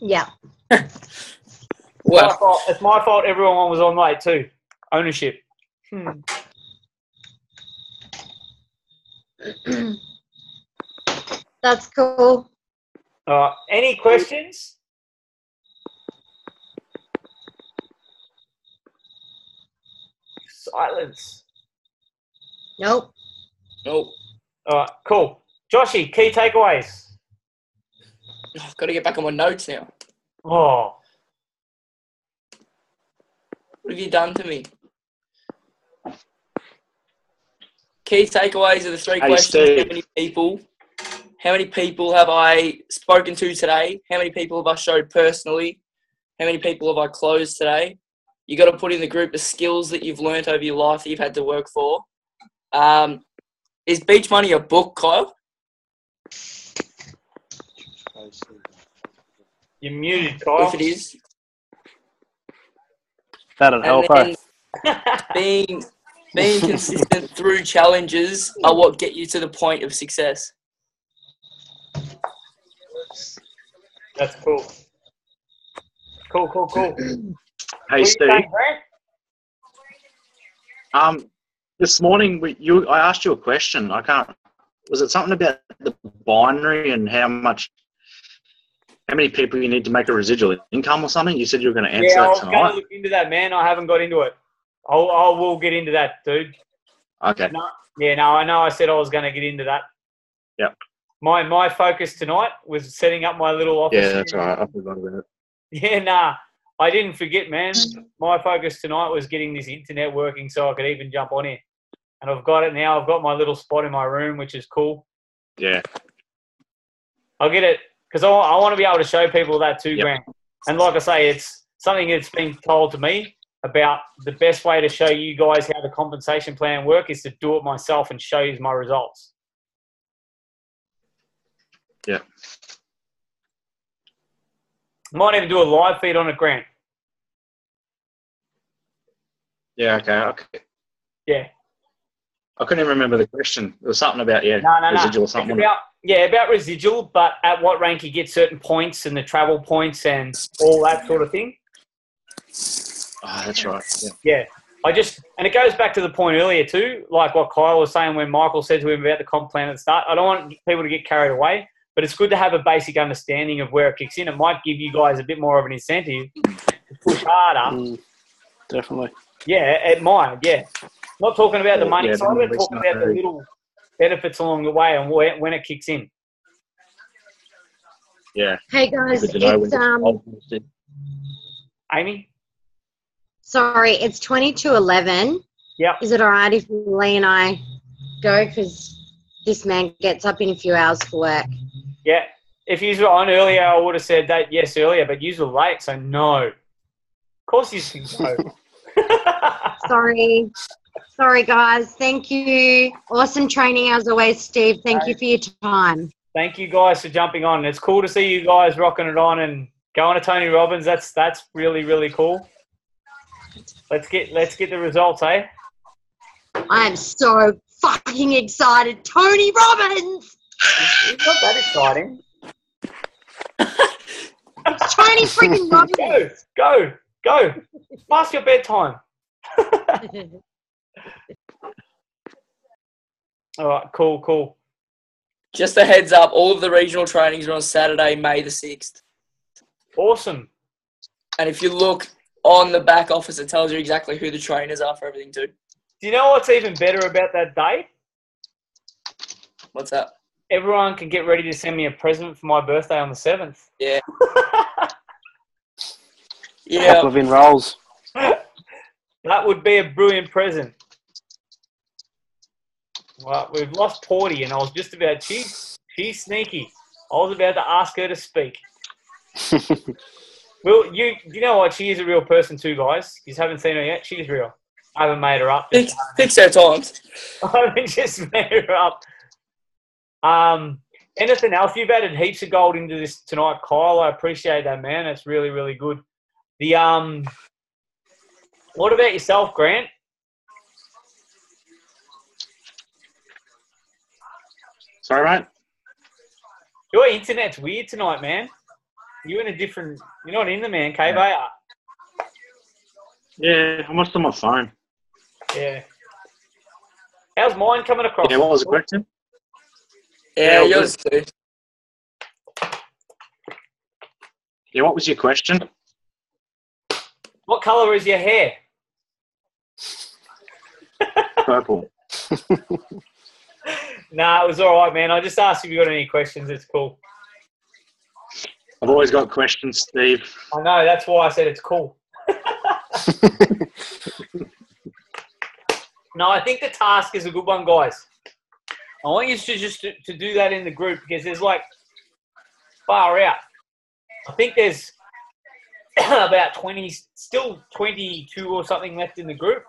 Yeah. *laughs* My Well, fault. It's my fault everyone was on late too. Ownership. Hmm. *clears throat* That's cool. All right. Any questions? Silence. Nope. Nope. All right. Cool. Joshy, key takeaways. I've got to get back on my notes now. Oh, What have you done to me? Key takeaways of the three Hey, questions. Steve. How many people? How many people have I spoken to today? How many people have I showed personally? How many people have I closed today? You got to put in the group of skills that you've learnt over your life that you've had to work for. Um, is Beach Money a book, Kyle? you're muted, Kyle. If it is, That'd and help. us. *laughs* being being consistent *laughs* through challenges are what get you to the point of success. That's cool. Cool, cool, cool. Hey, Steve. saying, Um, this morning we, you, I asked you a question. I can't. Was it something about the binary and how much, how many people you need to make a residual income or something? You said you were going to answer Yeah, I that was going to tonight. look into that, man. I haven't got into it. I'll, I will get into that, dude. Okay. No, yeah, no, I know. I said I was going to get into that. Yep. My my focus tonight was setting up my little office. Yeah, that's all right. I forgot about it. *laughs* Yeah, nah, I didn't forget, man. My focus tonight was getting this internet working so I could even jump on here, and I've got it now. I've got my little spot in my room, which is cool. Yeah. I'll get it because I, I want to be able to show people that too, Yep. Grant. And like I say, it's something that's been told to me about the best way to show you guys how the compensation plan work is to do it myself and show you my results. Yeah. Might even do a live feed on it, Grant. Yeah. Okay. Okay. Yeah. I couldn't even remember the question. It was something about yeah, No, no, no. residual or something. about, yeah, about residual, but at what rank you get certain points and the travel points and all that sort of thing. Oh, that's right. Yeah. Yeah. I just, and it goes back to the point earlier too, like what Kyle was saying when Michael said to him about the comp plan at the start. I don't want people to get carried away, but it's good to have a basic understanding of where it kicks in. It might give you guys a bit more of an incentive to push harder. Mm, definitely. Yeah, it might. Yeah. Not talking about the money Yeah, side of it, it's talking not about the little benefits along the way and when, when it kicks in. Yeah. Hey guys, Good to know when it's um. Amy? sorry, it's twenty to eleven. Yep. Is it all right if Lee and I go because this man gets up in a few hours for work? Yeah. If you were on earlier, I would have said that yes earlier, but you were late, so no. Of course you can go. *laughs* Sorry. Sorry, guys. Thank you. Awesome training as always, Steve. Thank you for your time. Thank you guys for jumping on. It's cool to see you guys rocking it on and going to Tony Robbins. That's that's really really cool. Let's get let's get the results, eh? I am so fucking excited. Tony Robbins! It's not that exciting. It's Tony freaking *laughs* Go, Robbins! go, go. Past your bedtime. *laughs* All right, cool, cool. Just a heads up, all of the regional trainings are on Saturday, May the 6th. Awesome. And if you look on the back office, it tells you exactly who the trainers are for everything too. Do you know what's even better about that day? What's that? Everyone can get ready to send me a present for my birthday on the seventh. Yeah. *laughs* Yeah. Couple of in rolls. *laughs* That would be a brilliant present. Well, we've lost Porty, and I was just about she's she's sneaky. I was about to ask her to speak. *laughs* well, you you know what? She is a real person too, guys. You haven't seen her yet. She's real. I haven't made her up. Fix, fix our times. I haven't just made her up. Um, anything else? You've added heaps of gold into this tonight, Kyle. I appreciate that, man. That's really, really good. The um, what about yourself, Grant? Sorry, mate. Your internet's weird tonight, man. You're in a different. You're not in the man cave, are Yeah, I'm just on my phone. Yeah. How's mine coming across? Yeah, what was the question? Yeah, yours too. Yeah, what was your question? What colour is your hair? Purple. *laughs* *laughs* nah, it was all right, man. I just asked if you got any questions. It's cool. I've always got questions, Steve. I know. That's why I said it's cool. *laughs* no, I think the task is a good one, guys. I want you to just to, to do that in the group because there's like far out. I think there's *clears throat* about 20, still 22 or something left in the group.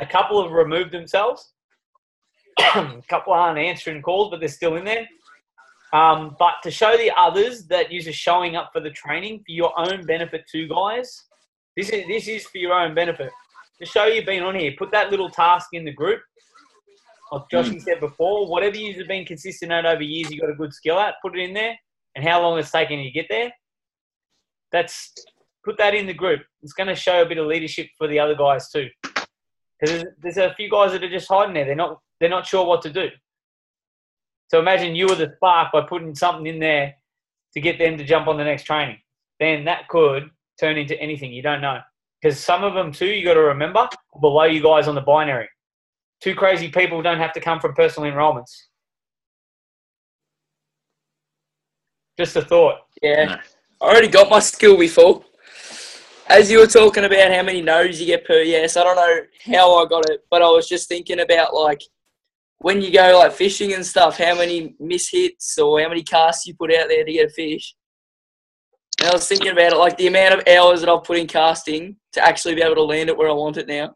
A couple have removed themselves. *clears throat* a couple aren't answering calls, but they're still in there. Um, but to show the others that you're showing up for the training for your own benefit too, guys. This is this is for your own benefit. To show you've been on here, put that little task in the group. Like Joshy said before, whatever you've been consistent at over years, you got a good skill at, put it in there, and how long it's taken you to get there. That's put that in the group. It's going to show a bit of leadership for the other guys too, because there's, there's a few guys that are just hiding there. They're not they're not sure what to do. So imagine you were the spark by putting something in there to get them to jump on the next training. Then that could turn into anything. You don't know. Because some of them, too, you got to remember, below you guys on the binary. Two crazy people don't have to come from personal enrollments. Just a thought. Yeah. No. I already got my skill before. As you were talking about how many no's you get per yes, I don't know how I got it, but I was just thinking about like when you go like fishing and stuff, how many miss hits or how many casts you put out there to get a fish. And I was thinking about it, like the amount of hours that I've put in casting to actually be able to land it where I want it now.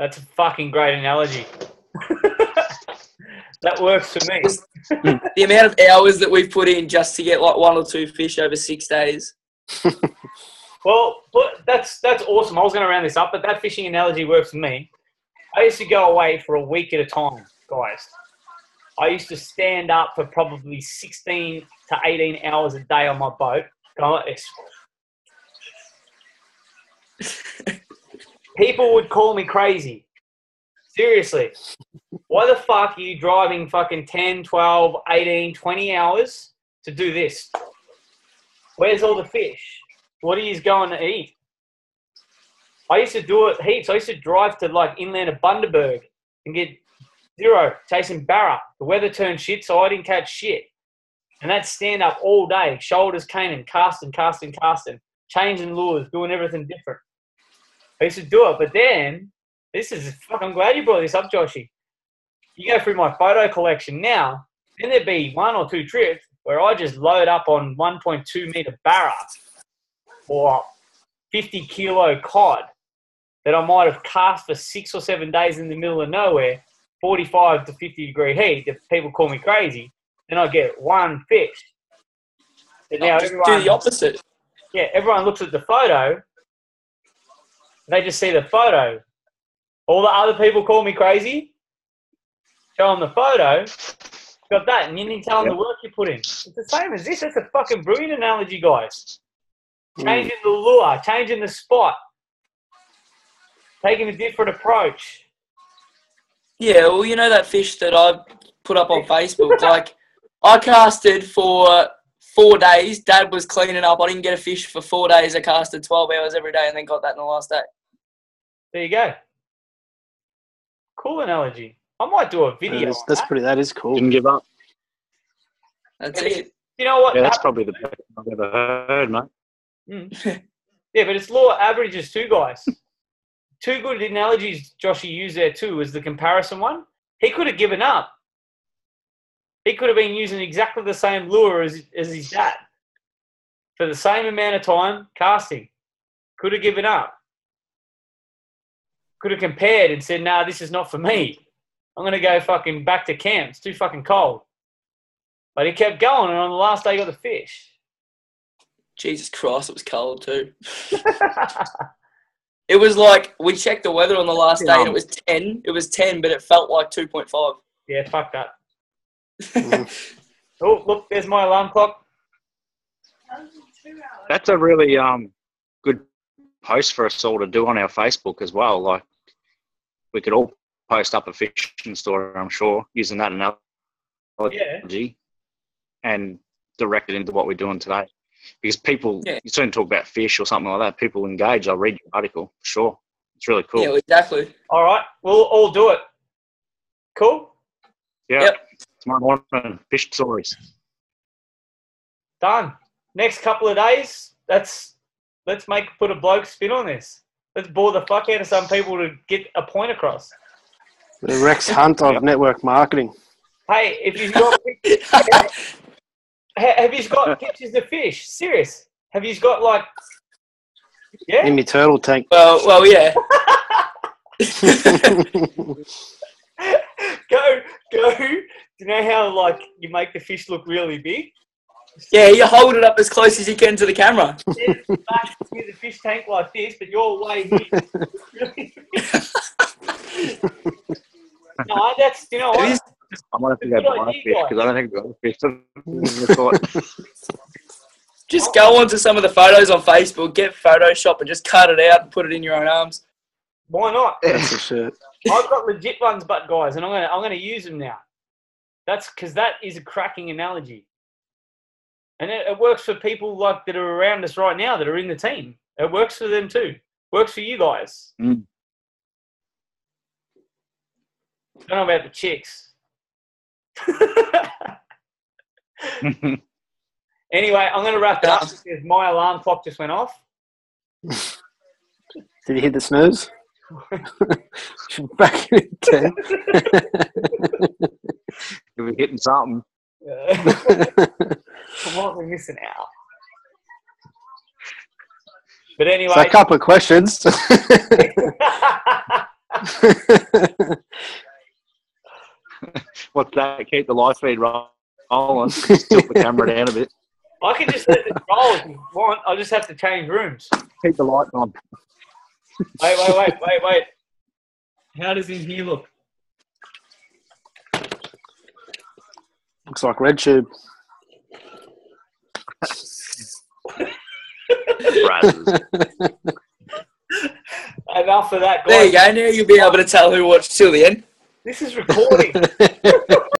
That's a fucking great analogy. *laughs* that works for me. The amount of hours that we've put in just to get like one or two fish over six days. *laughs* Well, but that's that's awesome. I was going to round this up, but that fishing analogy works for me. I used to go away for a week at a time, guys. I used to stand up for probably 16 to 18 hours a day on my boat. Go like this. *laughs* People would call me crazy. Seriously. Why the fuck are you driving fucking 10, 12, 18, 20 hours to do this? Where's all the fish? What are you going to eat? I used to do it heaps. I used to drive to like inland of Bundaberg and get zero chasing barra. The weather turned shit, so I didn't catch shit. And that's stand up all day, shoulders caning, casting, casting, casting, changing lures, doing everything different. I used to do it, but then this is fuck. I'm glad you brought this up, Joshy. You go through my photo collection now, then there'd be one or two trips where I just load up on 1.2 meter barra or 50 kilo cod that I might have cast for six or seven days in the middle of nowhere, 45 to 50 degree heat, that people call me crazy, then I get one fish. And now Just do the opposite. yeah, everyone looks at the photo, they just see the photo. All the other people call me crazy, show them the photo, got that, and you need to tell them the work you put in. It's the same as this. It's a fucking brilliant analogy, guys. Hmm. Changing the lure, changing the spot, taking a different approach. Yeah, well, you know that fish that I put up on *laughs* Facebook. like, I casted for four days. Dad was cleaning up. I didn't get a fish for four days. I casted twelve hours every day, and then got that in the last day. There you go. Cool analogy. I might do a video. is, on that's that. pretty. That is cool. Didn't give up. That's Yeah, it. You know what? Yeah, that's probably the best I've ever heard, mate. Mm. *laughs* yeah, but it's law averages too, guys. Two good analogies Joshy used there too was the comparison one. He could have given up. He could have been using exactly the same lure as, as his dad for the same amount of time casting. Could have given up. Could have compared and said, nah, this is not for me. I'm going to go fucking back to camp. It's too fucking cold. But he kept going, and on the last day, he got the fish. Jesus Christ, it was cold too. *laughs* It was like we checked the weather on the last day, and it was ten. It was ten, but it felt like two point five. yeah, fuck that. *laughs* *laughs* Oh, look, there's my alarm clock. That's a really um good post for us all to do on our Facebook as well. Like we could all post up a fishing story, I'm sure, using that analogy Yeah. and direct it into what we're doing today. because people Yeah. you soon talk about fish or something like that. People engage. I'll read your article sure. It's really cool. Yeah, exactly. All right, we'll all do it. Cool. yeah. Yep. Tomorrow morning, fish stories. Done. Next couple of days, let's let's make put a bloke spin on this. Let's bore the fuck out of some people to get a point across. The Rex Hunt of network marketing. Hey, if you've got *laughs* ha- have you got pictures of fish? Serious? Have you got like yeah? In my turtle tank. well, well, yeah. *laughs* *laughs* go go. Do you know how like you make the fish look really big? Yeah, you hold it up as close as you can to the camera. Yeah, back near the fish tank like this, but you're way here. *laughs* no, that's you know It what? is- I might have to Good go buy a idea, fish because I don't think we've got a fish. *laughs* Just go onto some of the photos on Facebook, get Photoshop, and just cut it out and put it in your own arms. Why not? *laughs* That's a shirt. I've got legit ones, but guys, and I'm gonna I'm gonna use them now. That's because that is a cracking analogy, and it, it works for people like that are around us right now that are in the team. It works for them too. Works for you guys. Mm. Don't know about the chicks. *laughs* anyway, I'm gonna wrap it up because my alarm clock just went off. *laughs* Did you hit the snooze? *laughs* Back in ten. You'll be hitting something. I might be missing out. But anyway, So a couple of questions. *laughs* *laughs* What's that? Keep the live feed rolling. Tilt the camera down a bit. I can just let it roll if you want. I'll just have to change rooms. Keep the light on. Wait, wait, wait, wait, wait. How does in here look? Looks like RedTube. Brazzers. Enough of that, There you guys. go. Now you'll be able to tell who watched till the end. This is recording. *laughs*